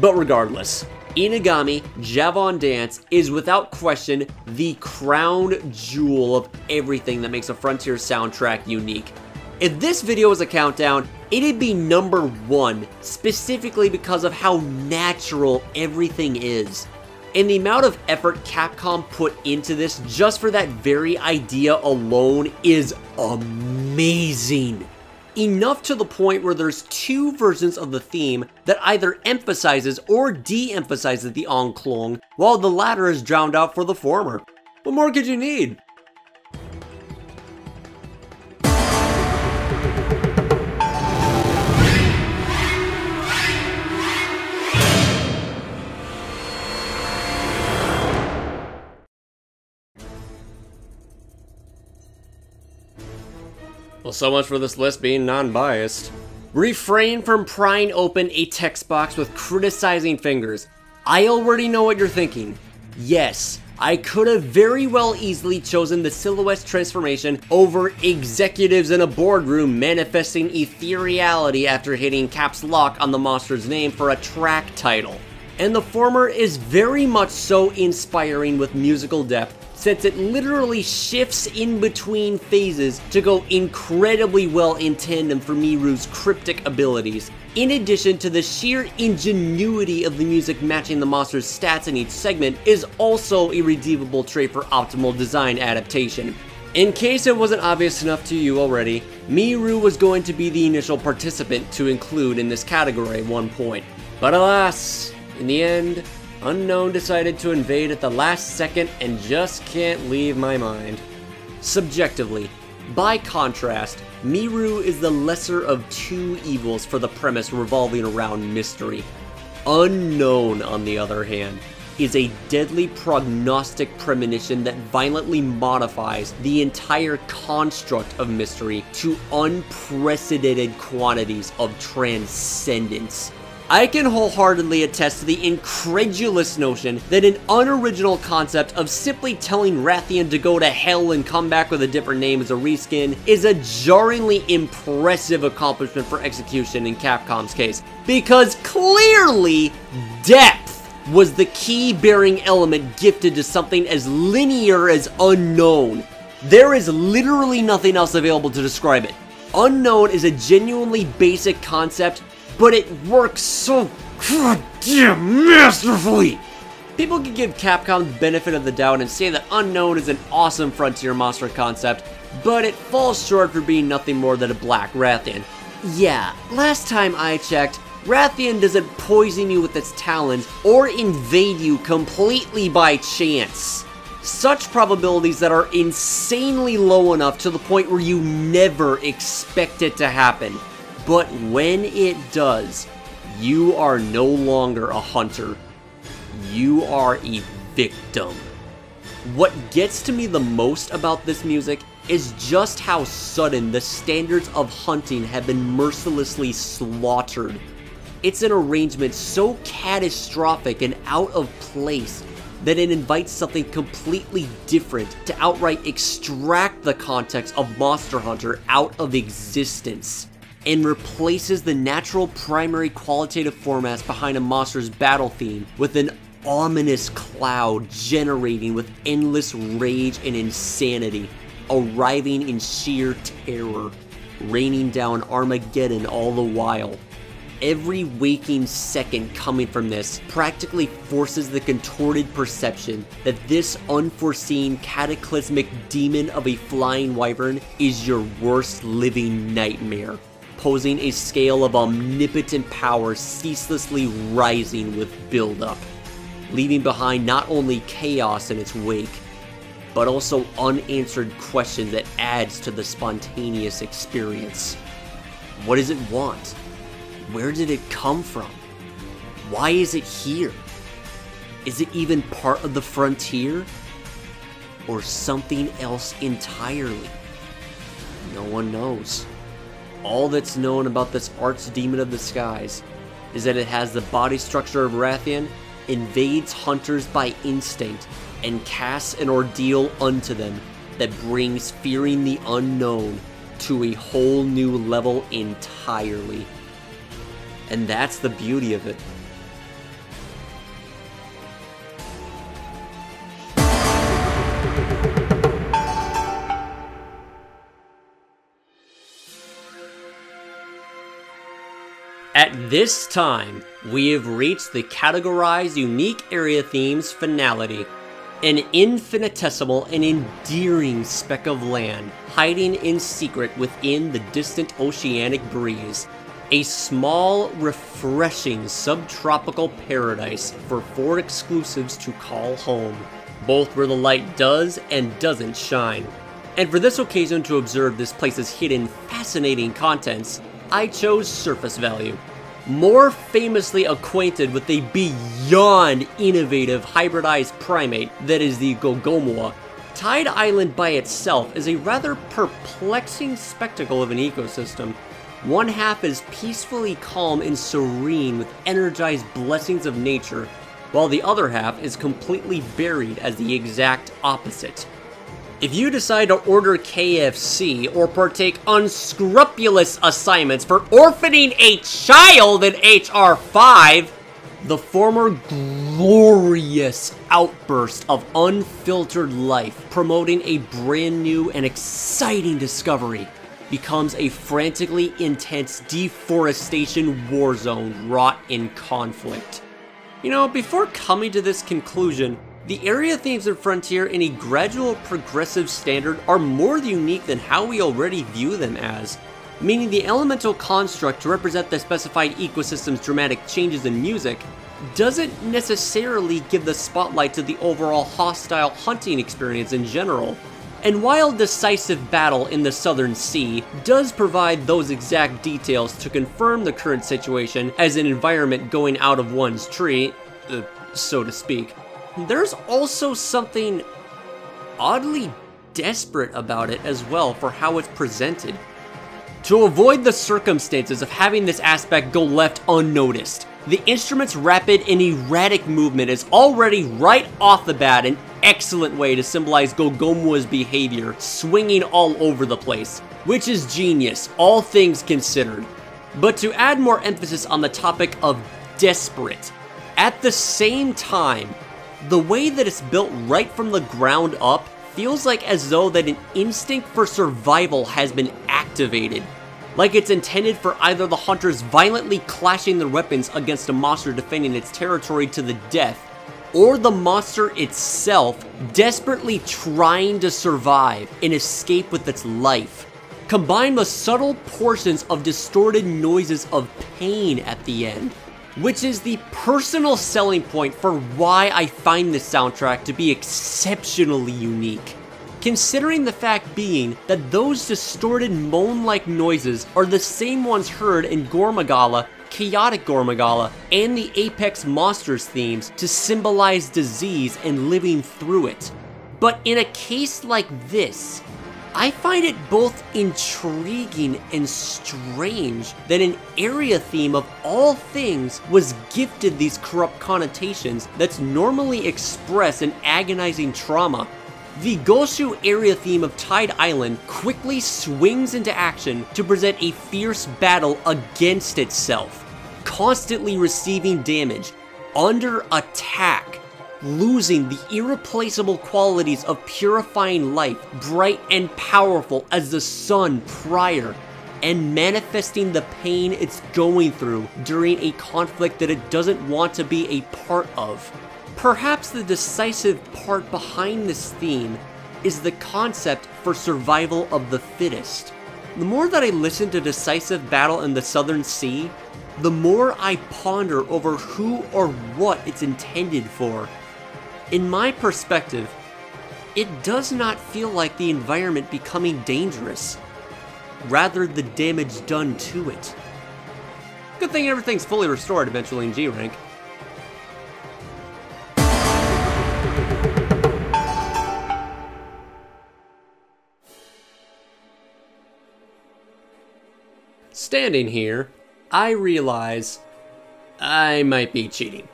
Speaker 1: But regardless, Inagami Javon Dance is without question the crown jewel of everything that makes a Frontier soundtrack unique. If this video was a countdown, it'd be number one, specifically because of how natural everything is. And the amount of effort Capcom put into this just for that very idea alone is amazing enough to the point where there's two versions of the theme that either emphasizes or de-emphasizes the Angklung, while the latter is drowned out for the former. What more could you need? Well, so much for this list being non-biased. Refrain from prying open a text box with criticizing fingers. I already know what you're thinking. Yes, I could have very well easily chosen the silhouette transformation over executives in a boardroom manifesting ethereality after hitting caps lock on the monster's name for a track title. And the former is very much so inspiring with musical depth since it literally shifts in between phases to go incredibly well in tandem for Miru's cryptic abilities, in addition to the sheer ingenuity of the music matching the monster's stats in each segment is also a redeemable trait for optimal design adaptation. In case it wasn't obvious enough to you already, Miru was going to be the initial participant to include in this category at one point. But alas, in the end, Unknown decided to invade at the last second and just can't leave my mind. Subjectively, by contrast, Miru is the lesser of two evils for the premise revolving around mystery. Unknown, on the other hand, is a deadly prognostic premonition that violently modifies the entire construct of mystery to unprecedented quantities of transcendence. I can wholeheartedly attest to the incredulous notion that an unoriginal concept of simply telling Rathian to go to hell and come back with a different name as a reskin is a jarringly impressive accomplishment for execution in Capcom's case, because clearly depth was the key bearing element gifted to something as linear as unknown. There is literally nothing else available to describe it. Unknown is a genuinely basic concept but it works so goddamn masterfully! People can give Capcom the benefit of the doubt and say that Unknown is an awesome Frontier monster concept, but it falls short for being nothing more than a Black Rathian. Yeah, last time I checked, Rathian doesn't poison you with its talons or invade you completely by chance. Such probabilities that are insanely low enough to the point where you never expect it to happen. But when it does, you are no longer a hunter. You are a victim. What gets to me the most about this music is just how sudden the standards of hunting have been mercilessly slaughtered. It's an arrangement so catastrophic and out of place that it invites something completely different to outright extract the context of Monster Hunter out of existence and replaces the natural primary qualitative formats behind a monster's battle theme with an ominous cloud generating with endless rage and insanity, arriving in sheer terror, raining down Armageddon all the while. Every waking second coming from this practically forces the contorted perception that this unforeseen cataclysmic demon of a flying wyvern is your worst living nightmare posing a scale of omnipotent power ceaselessly rising with buildup, leaving behind not only chaos in its wake, but also unanswered questions that adds to the spontaneous experience. What does it want? Where did it come from? Why is it here? Is it even part of the frontier? Or something else entirely? No one knows. All that's known about this archdemon of the skies is that it has the body structure of Rathian, invades hunters by instinct, and casts an ordeal unto them that brings fearing the unknown to a whole new level entirely. And that's the beauty of it. At this time, we have reached the categorized unique area themes finality. An infinitesimal and endearing speck of land hiding in secret within the distant oceanic breeze. A small, refreshing subtropical paradise for four exclusives to call home, both where the light does and doesn't shine. And for this occasion to observe this place's hidden, fascinating contents, I chose surface value. More famously acquainted with the beyond innovative hybridized primate that is the Gogomoa, Tide Island by itself is a rather perplexing spectacle of an ecosystem. One half is peacefully calm and serene with energized blessings of nature, while the other half is completely buried as the exact opposite. If you decide to order KFC or partake unscrupulous assignments for orphaning a child in HR 5, the former glorious outburst of unfiltered life promoting a brand new and exciting discovery becomes a frantically intense deforestation war zone wrought in conflict. You know, before coming to this conclusion, the area themes in Frontier in a gradual progressive standard are more unique than how we already view them as, meaning the elemental construct to represent the specified ecosystem's dramatic changes in music doesn't necessarily give the spotlight to the overall hostile hunting experience in general. And while Decisive Battle in the Southern Sea does provide those exact details to confirm the current situation as an environment going out of one's tree, uh, so to speak, there's also something oddly desperate about it as well for how it's presented. To avoid the circumstances of having this aspect go left unnoticed, the instrument's rapid and erratic movement is already right off the bat an excellent way to symbolize Gogomoa's behavior, swinging all over the place, which is genius, all things considered. But to add more emphasis on the topic of desperate, at the same time, the way that it's built right from the ground up feels like as though that an instinct for survival has been activated. Like it's intended for either the hunters violently clashing their weapons against a monster defending its territory to the death, or the monster itself desperately trying to survive and escape with its life. Combined with subtle portions of distorted noises of pain at the end, which is the personal selling point for why I find this soundtrack to be exceptionally unique. Considering the fact being that those distorted moan-like noises are the same ones heard in Gore Magala, Chaotic Gore Magala, and the Apex Monsters themes to symbolize disease and living through it. But in a case like this, I find it both intriguing and strange that an area theme of all things was gifted these corrupt connotations that's normally expressed in agonizing trauma. The Goshu area theme of Tide Island quickly swings into action to present a fierce battle against itself, constantly receiving damage, under attack, losing the irreplaceable qualities of purifying life, bright and powerful as the sun prior, and manifesting the pain it's going through during a conflict that it doesn't want to be a part of. Perhaps the decisive part behind this theme is the concept for survival of the fittest. The more that I listen to Decisive Battle in the Southern Sea, the more I ponder over who or what it's intended for. In my perspective, it does not feel like the environment becoming dangerous, rather the damage done to it. Good thing everything's fully restored eventually in G rank. Standing here, I realize I might be cheating.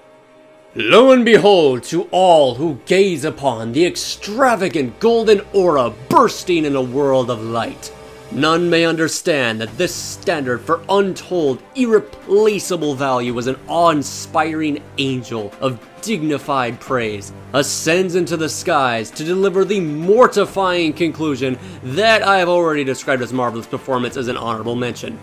Speaker 1: Lo and behold, to all who gaze upon the extravagant golden aura bursting in a world of light, none may understand that this standard for untold, irreplaceable value is an awe-inspiring angel of dignified praise ascends into the skies to deliver the mortifying conclusion that I have already described as marvelous performance as an honorable mention.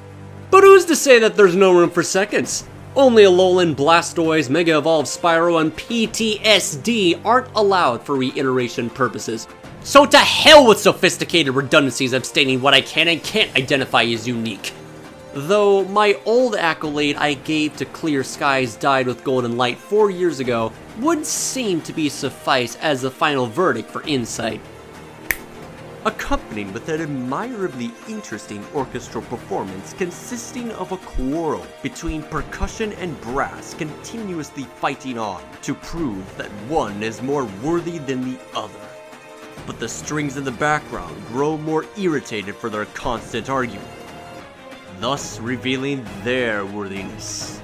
Speaker 1: But who's to say that there's no room for seconds? Only Alolan, Blastoise, Mega Evolve, Spyro, and PTSD aren't allowed for reiteration purposes. So to hell with sophisticated redundancies of stating what I can and can't identify as unique. Though my old accolade I gave to Clear Skies Dyed with Golden Light four years ago would seem to be suffice as the final verdict for Insight accompanied with an admirably interesting orchestral performance consisting of a quarrel between percussion and brass continuously fighting on to prove that one is more worthy than the other. But the strings in the background grow more irritated for their constant argument, thus revealing their worthiness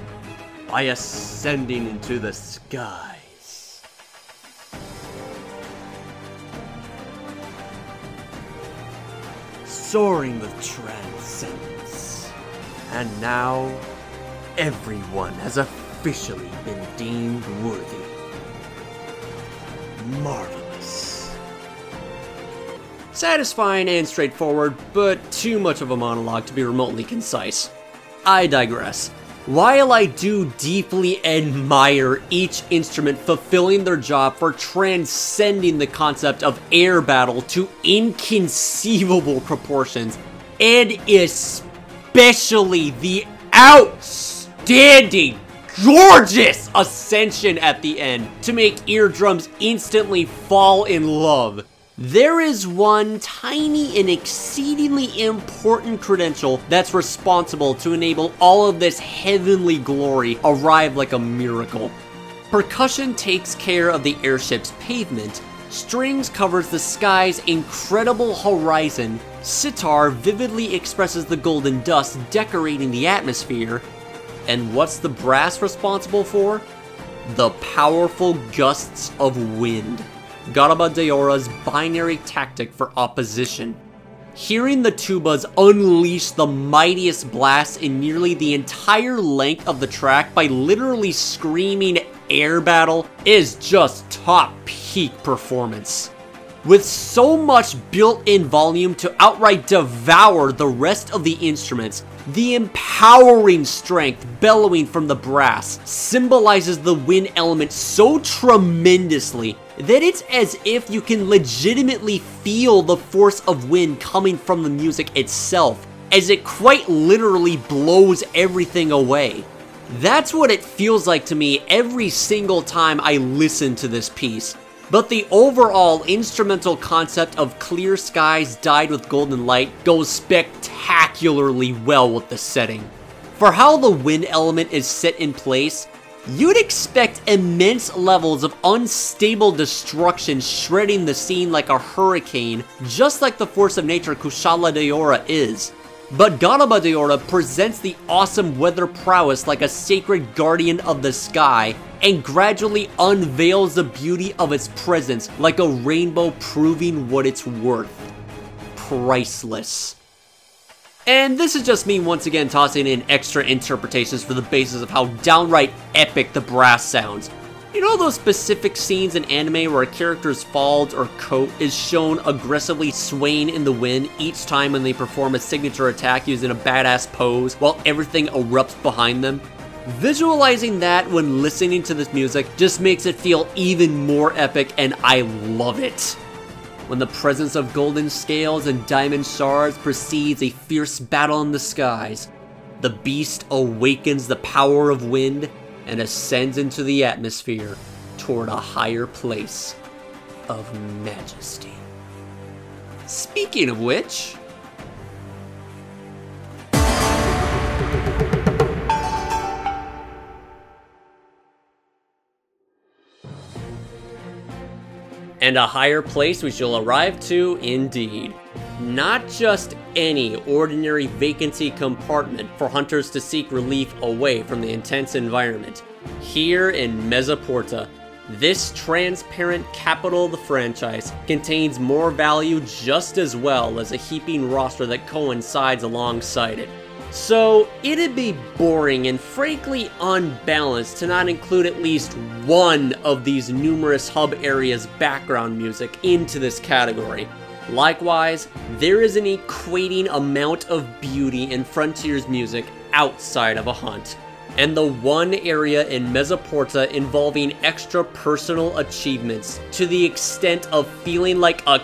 Speaker 1: by ascending into the sky. Soaring with transcendence. And now, everyone has officially been deemed worthy. Marvelous. Satisfying and straightforward, but too much of a monologue to be remotely concise. I digress. While I do deeply admire each instrument fulfilling their job for transcending the concept of air battle to inconceivable proportions, and especially the outstanding, gorgeous ascension at the end to make eardrums instantly fall in love there is one tiny and exceedingly important credential that's responsible to enable all of this heavenly glory arrive like a miracle. Percussion takes care of the airship's pavement, strings covers the sky's incredible horizon, sitar vividly expresses the golden dust decorating the atmosphere, and what's the brass responsible for? The powerful gusts of wind. Garuba Daora's binary tactic for opposition. Hearing the tubas unleash the mightiest blast in nearly the entire length of the track by literally screaming air battle is just top peak performance. With so much built-in volume to outright devour the rest of the instruments, the empowering strength bellowing from the brass symbolizes the wind element so tremendously that it's as if you can legitimately feel the force of wind coming from the music itself, as it quite literally blows everything away. That's what it feels like to me every single time I listen to this piece. But the overall instrumental concept of clear skies dyed with golden light goes spectacularly well with the setting. For how the wind element is set in place, You'd expect immense levels of unstable destruction shredding the scene like a hurricane, just like the force of nature Kushala Daora is. But Garuba Daora presents the awesome weather prowess like a sacred guardian of the sky, and gradually unveils the beauty of its presence like a rainbow proving what it's worth. Priceless. And this is just me once again tossing in extra interpretations for the basis of how downright epic the brass sounds. You know those specific scenes in anime where a character's fault or coat is shown aggressively swaying in the wind each time when they perform a signature attack using a badass pose while everything erupts behind them? Visualizing that when listening to this music just makes it feel even more epic and I love it. When the presence of golden scales and diamond shards precedes a fierce battle in the skies. The beast awakens the power of wind and ascends into the atmosphere toward a higher place of majesty. Speaking of which, and a higher place we shall arrive to indeed. Not just any ordinary vacancy compartment for hunters to seek relief away from the intense environment. Here in Mesoporta, this transparent capital of the franchise contains more value just as well as a heaping roster that coincides alongside it. So, it'd be boring and frankly unbalanced to not include at least one of these numerous hub areas' background music into this category. Likewise, there is an equating amount of beauty in Frontier's music outside of a hunt. And the one area in Mesoporta involving extra personal achievements to the extent of feeling like a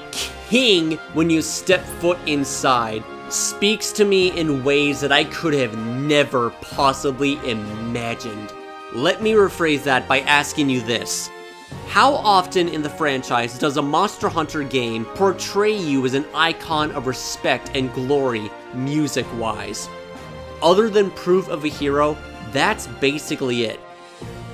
Speaker 1: king when you step foot inside speaks to me in ways that I could have never possibly imagined. Let me rephrase that by asking you this. How often in the franchise does a Monster Hunter game portray you as an icon of respect and glory, music-wise? Other than proof of a hero, that's basically it.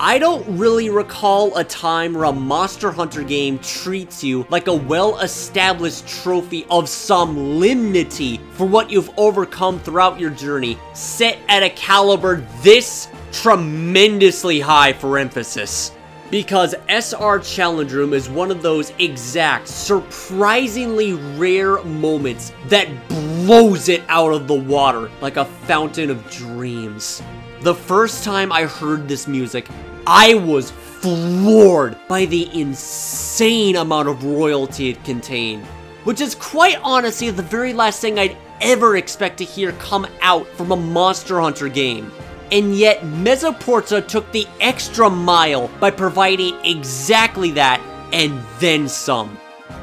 Speaker 1: I don't really recall a time where a Monster Hunter game treats you like a well-established trophy of some limnity for what you've overcome throughout your journey, set at a caliber this tremendously high for emphasis. Because SR Challenge Room is one of those exact, surprisingly rare moments that blows it out of the water like a fountain of dreams. The first time I heard this music, I was floored by the insane amount of royalty it contained. Which is quite honestly the very last thing I'd ever expect to hear come out from a Monster Hunter game. And yet, Mesoporta took the extra mile by providing exactly that and then some.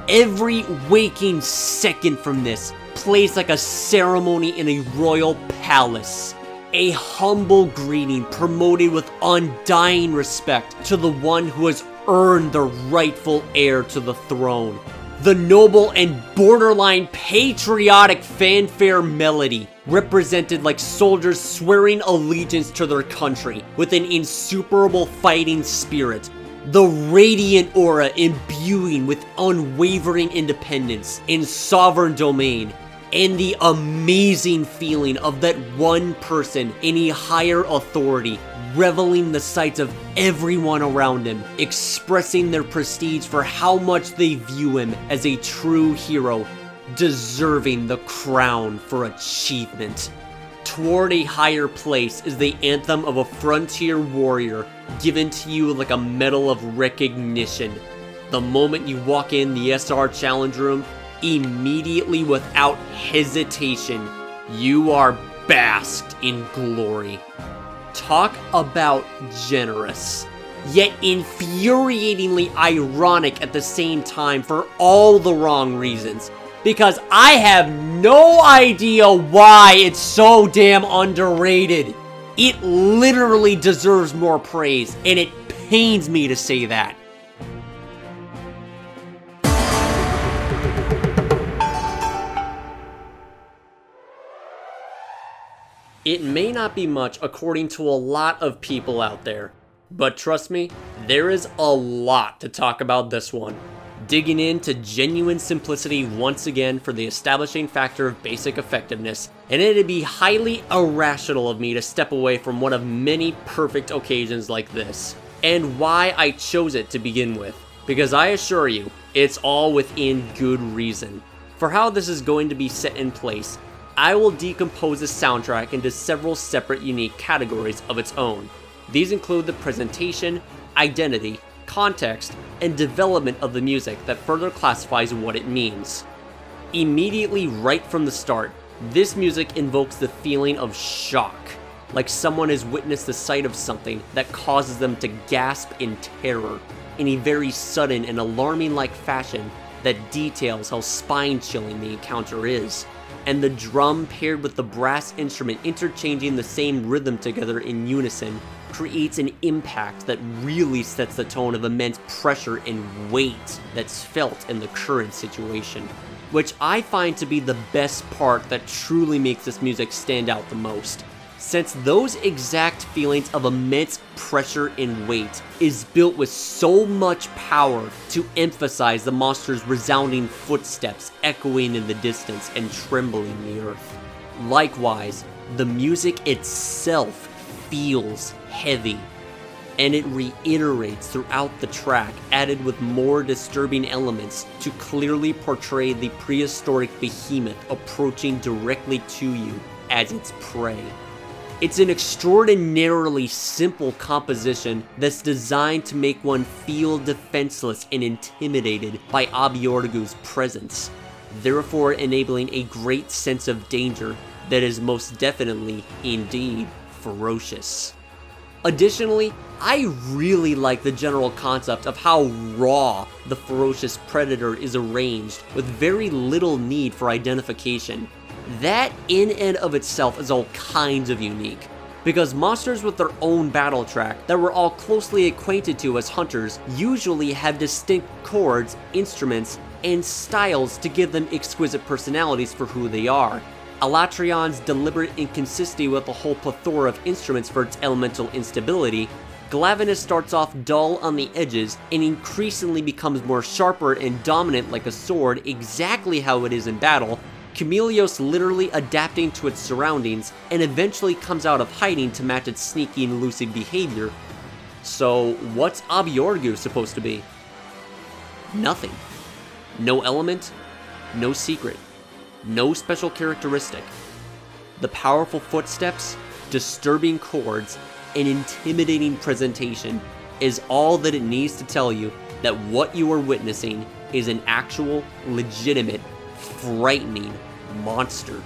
Speaker 1: Every waking second from this plays like a ceremony in a royal palace a humble greeting promoted with undying respect to the one who has earned the rightful heir to the throne. The noble and borderline patriotic fanfare melody, represented like soldiers swearing allegiance to their country with an insuperable fighting spirit. The radiant aura imbuing with unwavering independence in sovereign domain and the amazing feeling of that one person in a higher authority reveling the sights of everyone around him, expressing their prestige for how much they view him as a true hero, deserving the crown for achievement. Toward a higher place is the anthem of a frontier warrior given to you like a medal of recognition. The moment you walk in the SR challenge room, immediately without hesitation, you are basked in glory. Talk about generous, yet infuriatingly ironic at the same time for all the wrong reasons. Because I have no idea why it's so damn underrated. It literally deserves more praise, and it pains me to say that. It may not be much according to a lot of people out there, but trust me, there is a lot to talk about this one. Digging into genuine simplicity once again for the establishing factor of basic effectiveness, and it'd be highly irrational of me to step away from one of many perfect occasions like this. And why I chose it to begin with, because I assure you, it's all within good reason. For how this is going to be set in place, I will decompose the soundtrack into several separate unique categories of its own. These include the presentation, identity, context, and development of the music that further classifies what it means. Immediately right from the start, this music invokes the feeling of shock, like someone has witnessed the sight of something that causes them to gasp in terror. In a very sudden and alarming like fashion, that details how spine-chilling the encounter is. And the drum paired with the brass instrument interchanging the same rhythm together in unison creates an impact that really sets the tone of immense pressure and weight that's felt in the current situation. Which I find to be the best part that truly makes this music stand out the most since those exact feelings of immense pressure and weight is built with so much power to emphasize the monster's resounding footsteps echoing in the distance and trembling the earth. Likewise, the music itself feels heavy, and it reiterates throughout the track, added with more disturbing elements to clearly portray the prehistoric behemoth approaching directly to you as its prey. It's an extraordinarily simple composition that's designed to make one feel defenseless and intimidated by Abiorgu's presence, therefore enabling a great sense of danger that is most definitely, indeed, ferocious. Additionally, I really like the general concept of how raw the ferocious predator is arranged with very little need for identification. That in and of itself is all kinds of unique, because monsters with their own battle track that we're all closely acquainted to as hunters usually have distinct chords, instruments, and styles to give them exquisite personalities for who they are. Alatreon's deliberate inconsistency with a whole plethora of instruments for its elemental instability, Glavenus starts off dull on the edges and increasingly becomes more sharper and dominant like a sword exactly how it is in battle, Chameleos literally adapting to its surroundings and eventually comes out of hiding to match its sneaky and elusive behavior. So, what's Abiorgu supposed to be? Nothing. No element, no secret, no special characteristic. The powerful footsteps, disturbing chords, and intimidating presentation is all that it needs to tell you that what you are witnessing is an actual, legitimate frightening monster.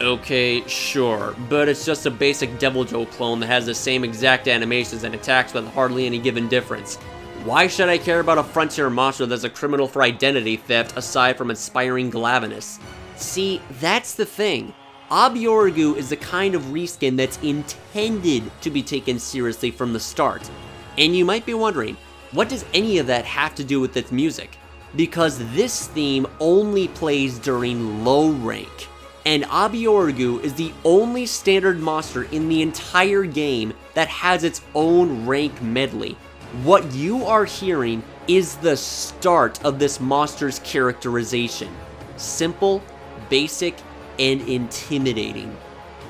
Speaker 1: Okay, sure, but it's just a basic Deviljho clone that has the same exact animations and attacks with hardly any given difference. Why should I care about a frontier monster that's a criminal for identity theft aside from inspiring Glavenus? See, that's the thing. Abiorgu is the kind of reskin that's intended to be taken seriously from the start. And you might be wondering, what does any of that have to do with its music? Because this theme only plays during low rank. And Abiorgu is the only standard monster in the entire game that has its own rank medley. What you are hearing is the start of this monster's characterization. Simple, basic, and intimidating.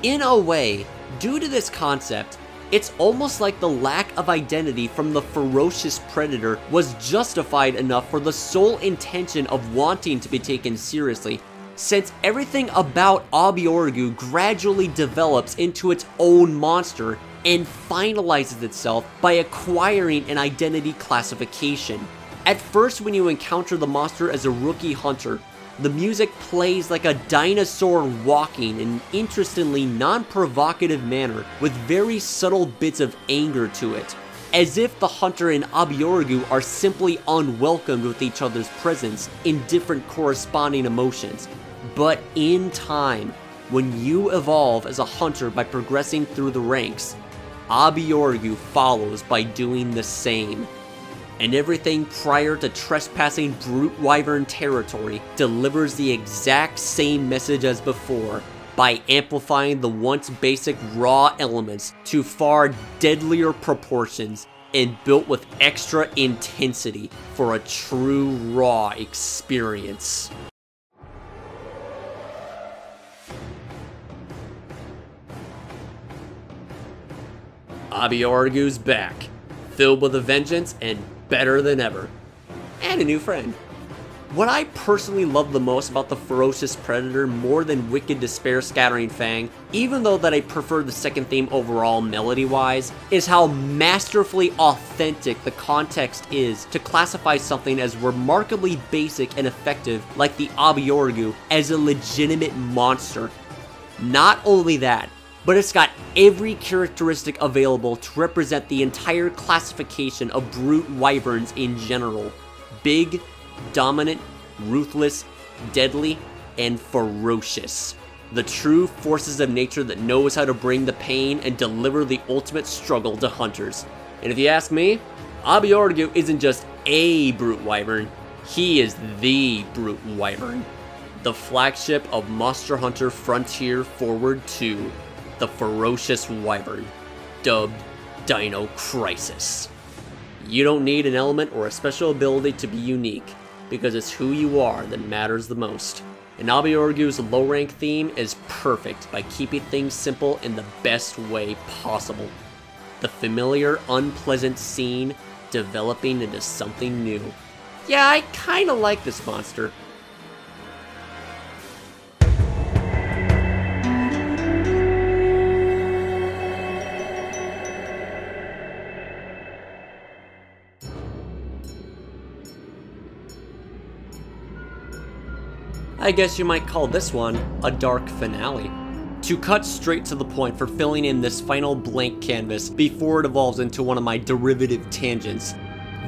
Speaker 1: In a way, due to this concept, it's almost like the lack of identity from the ferocious predator was justified enough for the sole intention of wanting to be taken seriously, since everything about Abiorgu gradually develops into its own monster and finalizes itself by acquiring an identity classification. At first when you encounter the monster as a rookie hunter, the music plays like a dinosaur walking in an interestingly non-provocative manner with very subtle bits of anger to it, as if the hunter and Abiorgu are simply unwelcomed with each other's presence in different corresponding emotions. But in time, when you evolve as a hunter by progressing through the ranks, Abiorgu follows by doing the same and everything prior to trespassing Brute Wyvern territory delivers the exact same message as before by amplifying the once basic raw elements to far deadlier proportions and built with extra intensity for a true raw experience. Abiorgu's back, filled with a vengeance and better than ever. And a new friend. What I personally love the most about the Ferocious Predator more than Wicked Despair Scattering Fang, even though that I prefer the second theme overall melody-wise, is how masterfully authentic the context is to classify something as remarkably basic and effective like the Abiorgu as a legitimate monster. Not only that, but it's got every characteristic available to represent the entire classification of brute wyverns in general. Big, dominant, ruthless, deadly, and ferocious. The true forces of nature that knows how to bring the pain and deliver the ultimate struggle to hunters. And if you ask me, Abiorgu isn't just a brute wyvern, he is the brute wyvern. The flagship of Monster Hunter Frontier Forward 2, the ferocious wyvern, dubbed Dino Crisis. You don't need an element or a special ability to be unique, because it's who you are that matters the most. And Abiorgu's low rank theme is perfect by keeping things simple in the best way possible. The familiar, unpleasant scene developing into something new. Yeah, I kinda like this monster. I guess you might call this one a dark finale. To cut straight to the point for filling in this final blank canvas before it evolves into one of my derivative tangents,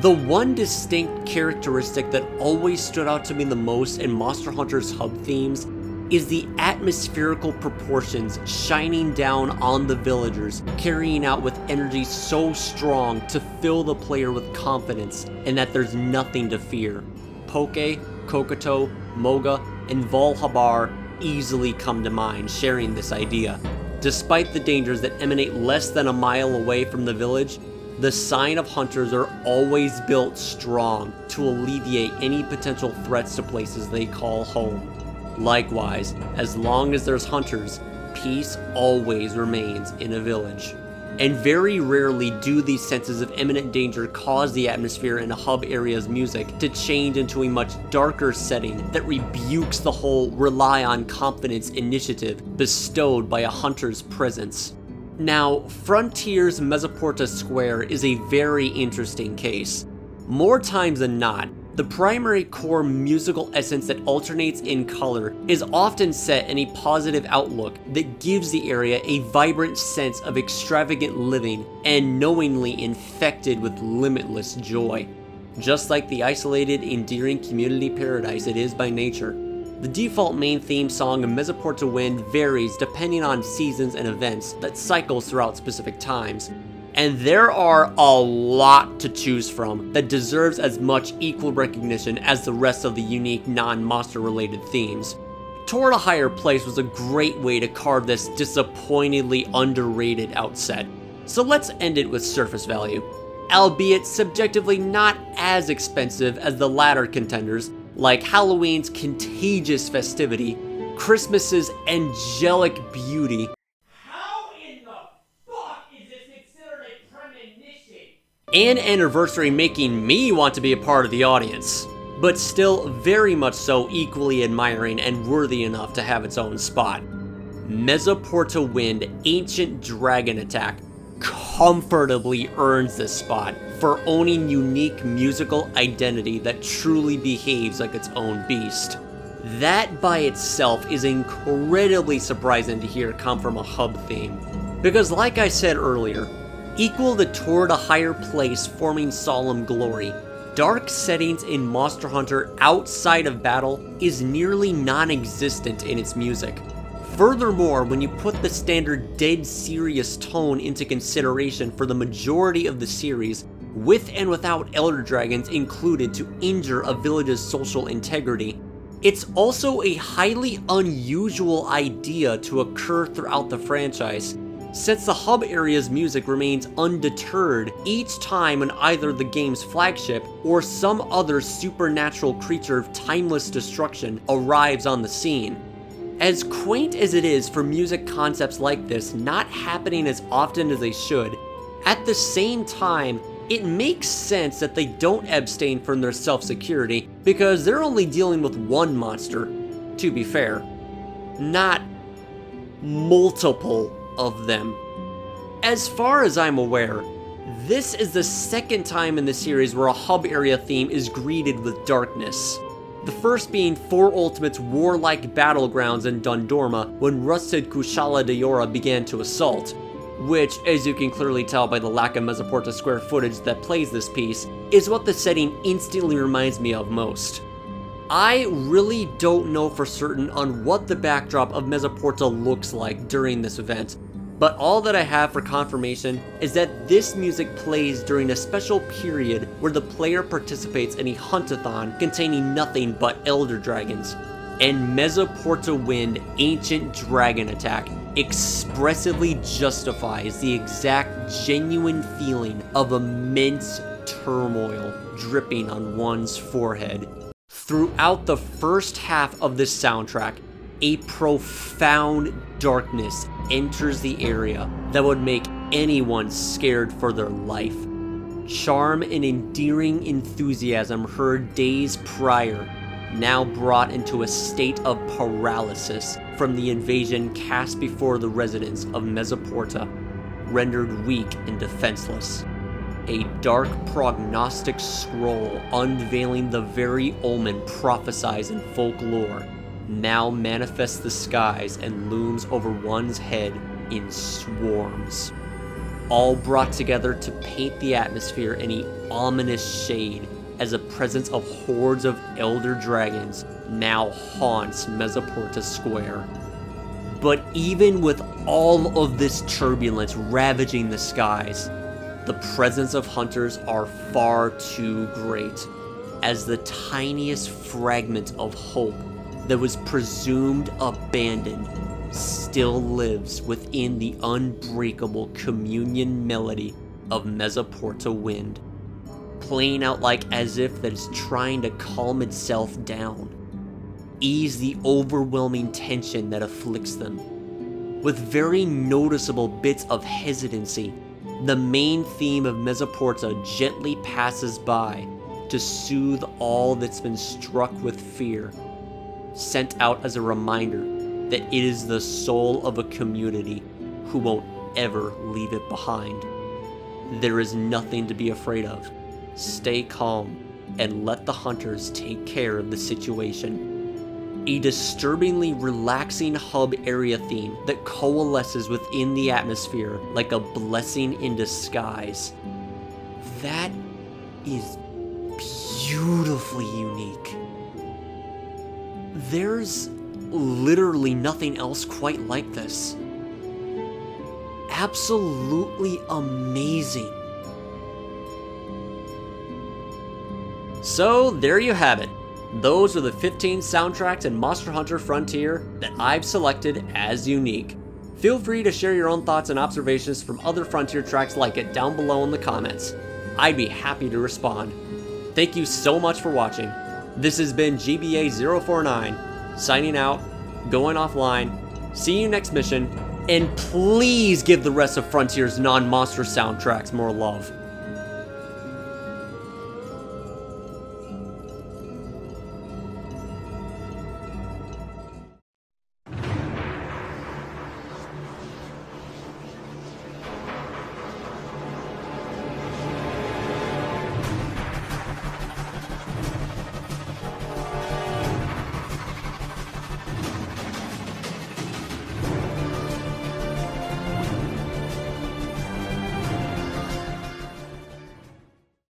Speaker 1: the one distinct characteristic that always stood out to me the most in Monster Hunter's hub themes is the atmospherical proportions shining down on the villagers, carrying out with energy so strong to fill the player with confidence and that there's nothing to fear. Pokke, Kokoto, Moga, and Val Habar easily come to mind sharing this idea. Despite the dangers that emanate less than a mile away from the village, the sign of hunters are always built strong to alleviate any potential threats to places they call home. Likewise, as long as there's hunters, peace always remains in a village. And very rarely do these senses of imminent danger cause the atmosphere in a hub area's music to change into a much darker setting that rebukes the whole rely on confidence initiative bestowed by a hunter's presence. Now, Frontier's Mesoporta Square is a very interesting case. More times than not, the primary core musical essence that alternates in color is often set in a positive outlook that gives the area a vibrant sense of extravagant living and knowingly infected with limitless joy. Just like the isolated, endearing community paradise it is by nature, the default main theme song of Mesoporta Wind varies depending on seasons and events that cycles throughout specific times, and there are a lot to choose from that deserves as much equal recognition as the rest of the unique non-monster related themes. Toward a Higher Place was a great way to carve this disappointingly underrated outset, so let's end it with surface value. Albeit subjectively not as expensive as the latter contenders, like Halloween's contagious festivity, Christmas's angelic beauty, and anniversary making me want to be a part of the audience, but still very much so equally admiring and worthy enough to have its own spot. Mesoporta Wind Ancient Dragon Attack comfortably earns this spot for owning unique musical identity that truly behaves like its own beast. That by itself is incredibly surprising to hear come from a hub theme. Because like I said earlier, equal the toward a higher place forming solemn glory. Dark settings in Monster Hunter outside of battle is nearly non-existent in its music. Furthermore, when you put the standard dead serious tone into consideration for the majority of the series, with and without Elder Dragons included to injure a village's social integrity, it's also a highly unusual idea to occur throughout the franchise, since the hub area's music remains undeterred each time when either the game's flagship or some other supernatural creature of timeless destruction arrives on the scene. As quaint as it is for music concepts like this not happening as often as they should, at the same time, it makes sense that they don't abstain from their self-security because they're only dealing with one monster, to be fair, not multiple of them. As far as I'm aware, this is the second time in the series where a hub area theme is greeted with darkness. The first being Four Ultimate's warlike battlegrounds in Dundorma when rusted Kushala Daora began to assault. which, as you can clearly tell by the lack of Mesoporta square footage that plays this piece, is what the setting instantly reminds me of most. I really don't know for certain on what the backdrop of Mesoporta looks like during this event, but all that I have for confirmation is that this music plays during a special period where the player participates in a huntathon containing nothing but Elder Dragons. And Mesoporta Wind Ancient Dragon Attack expressively justifies the exact genuine feeling of immense turmoil dripping on one's forehead. Throughout the first half of this soundtrack, a profound darkness enters the area that would make anyone scared for their life. Charm and endearing enthusiasm heard days prior, now brought into a state of paralysis from the invasion cast before the residents of Mesoporta, rendered weak and defenseless. A dark prognostic scroll unveiling the very omen prophesied in folklore now manifests the skies and looms over one's head in swarms. All brought together to paint the atmosphere in an ominous shade as the presence of hordes of elder dragons now haunts Mesoporta Square. But even with all of this turbulence ravaging the skies, the presence of hunters are far too great, as the tiniest fragment of hope that was presumed abandoned still lives within the unbreakable communion melody of Mesoporta Wind, playing out like as if that is trying to calm itself down, ease the overwhelming tension that afflicts them. With very noticeable bits of hesitancy, the main theme of Mesoporta gently passes by to soothe all that's been struck with fear sent out as a reminder that it is the soul of a community who won't ever leave it behind. There is nothing to be afraid of. Stay calm and let the hunters take care of the situation. A disturbingly relaxing hub area theme that coalesces within the atmosphere like a blessing in disguise. That is beautifully unique. There's literally nothing else quite like this. Absolutely amazing. So, there you have it. Those are the 15 soundtracks in Monster Hunter Frontier that I've selected as unique. Feel free to share your own thoughts and observations from other Frontier tracks like it down below in the comments. I'd be happy to respond. Thank you so much for watching. This has been GBA049, signing out, going offline. See you next mission, and please give the rest of Frontier's non monster soundtracks more love.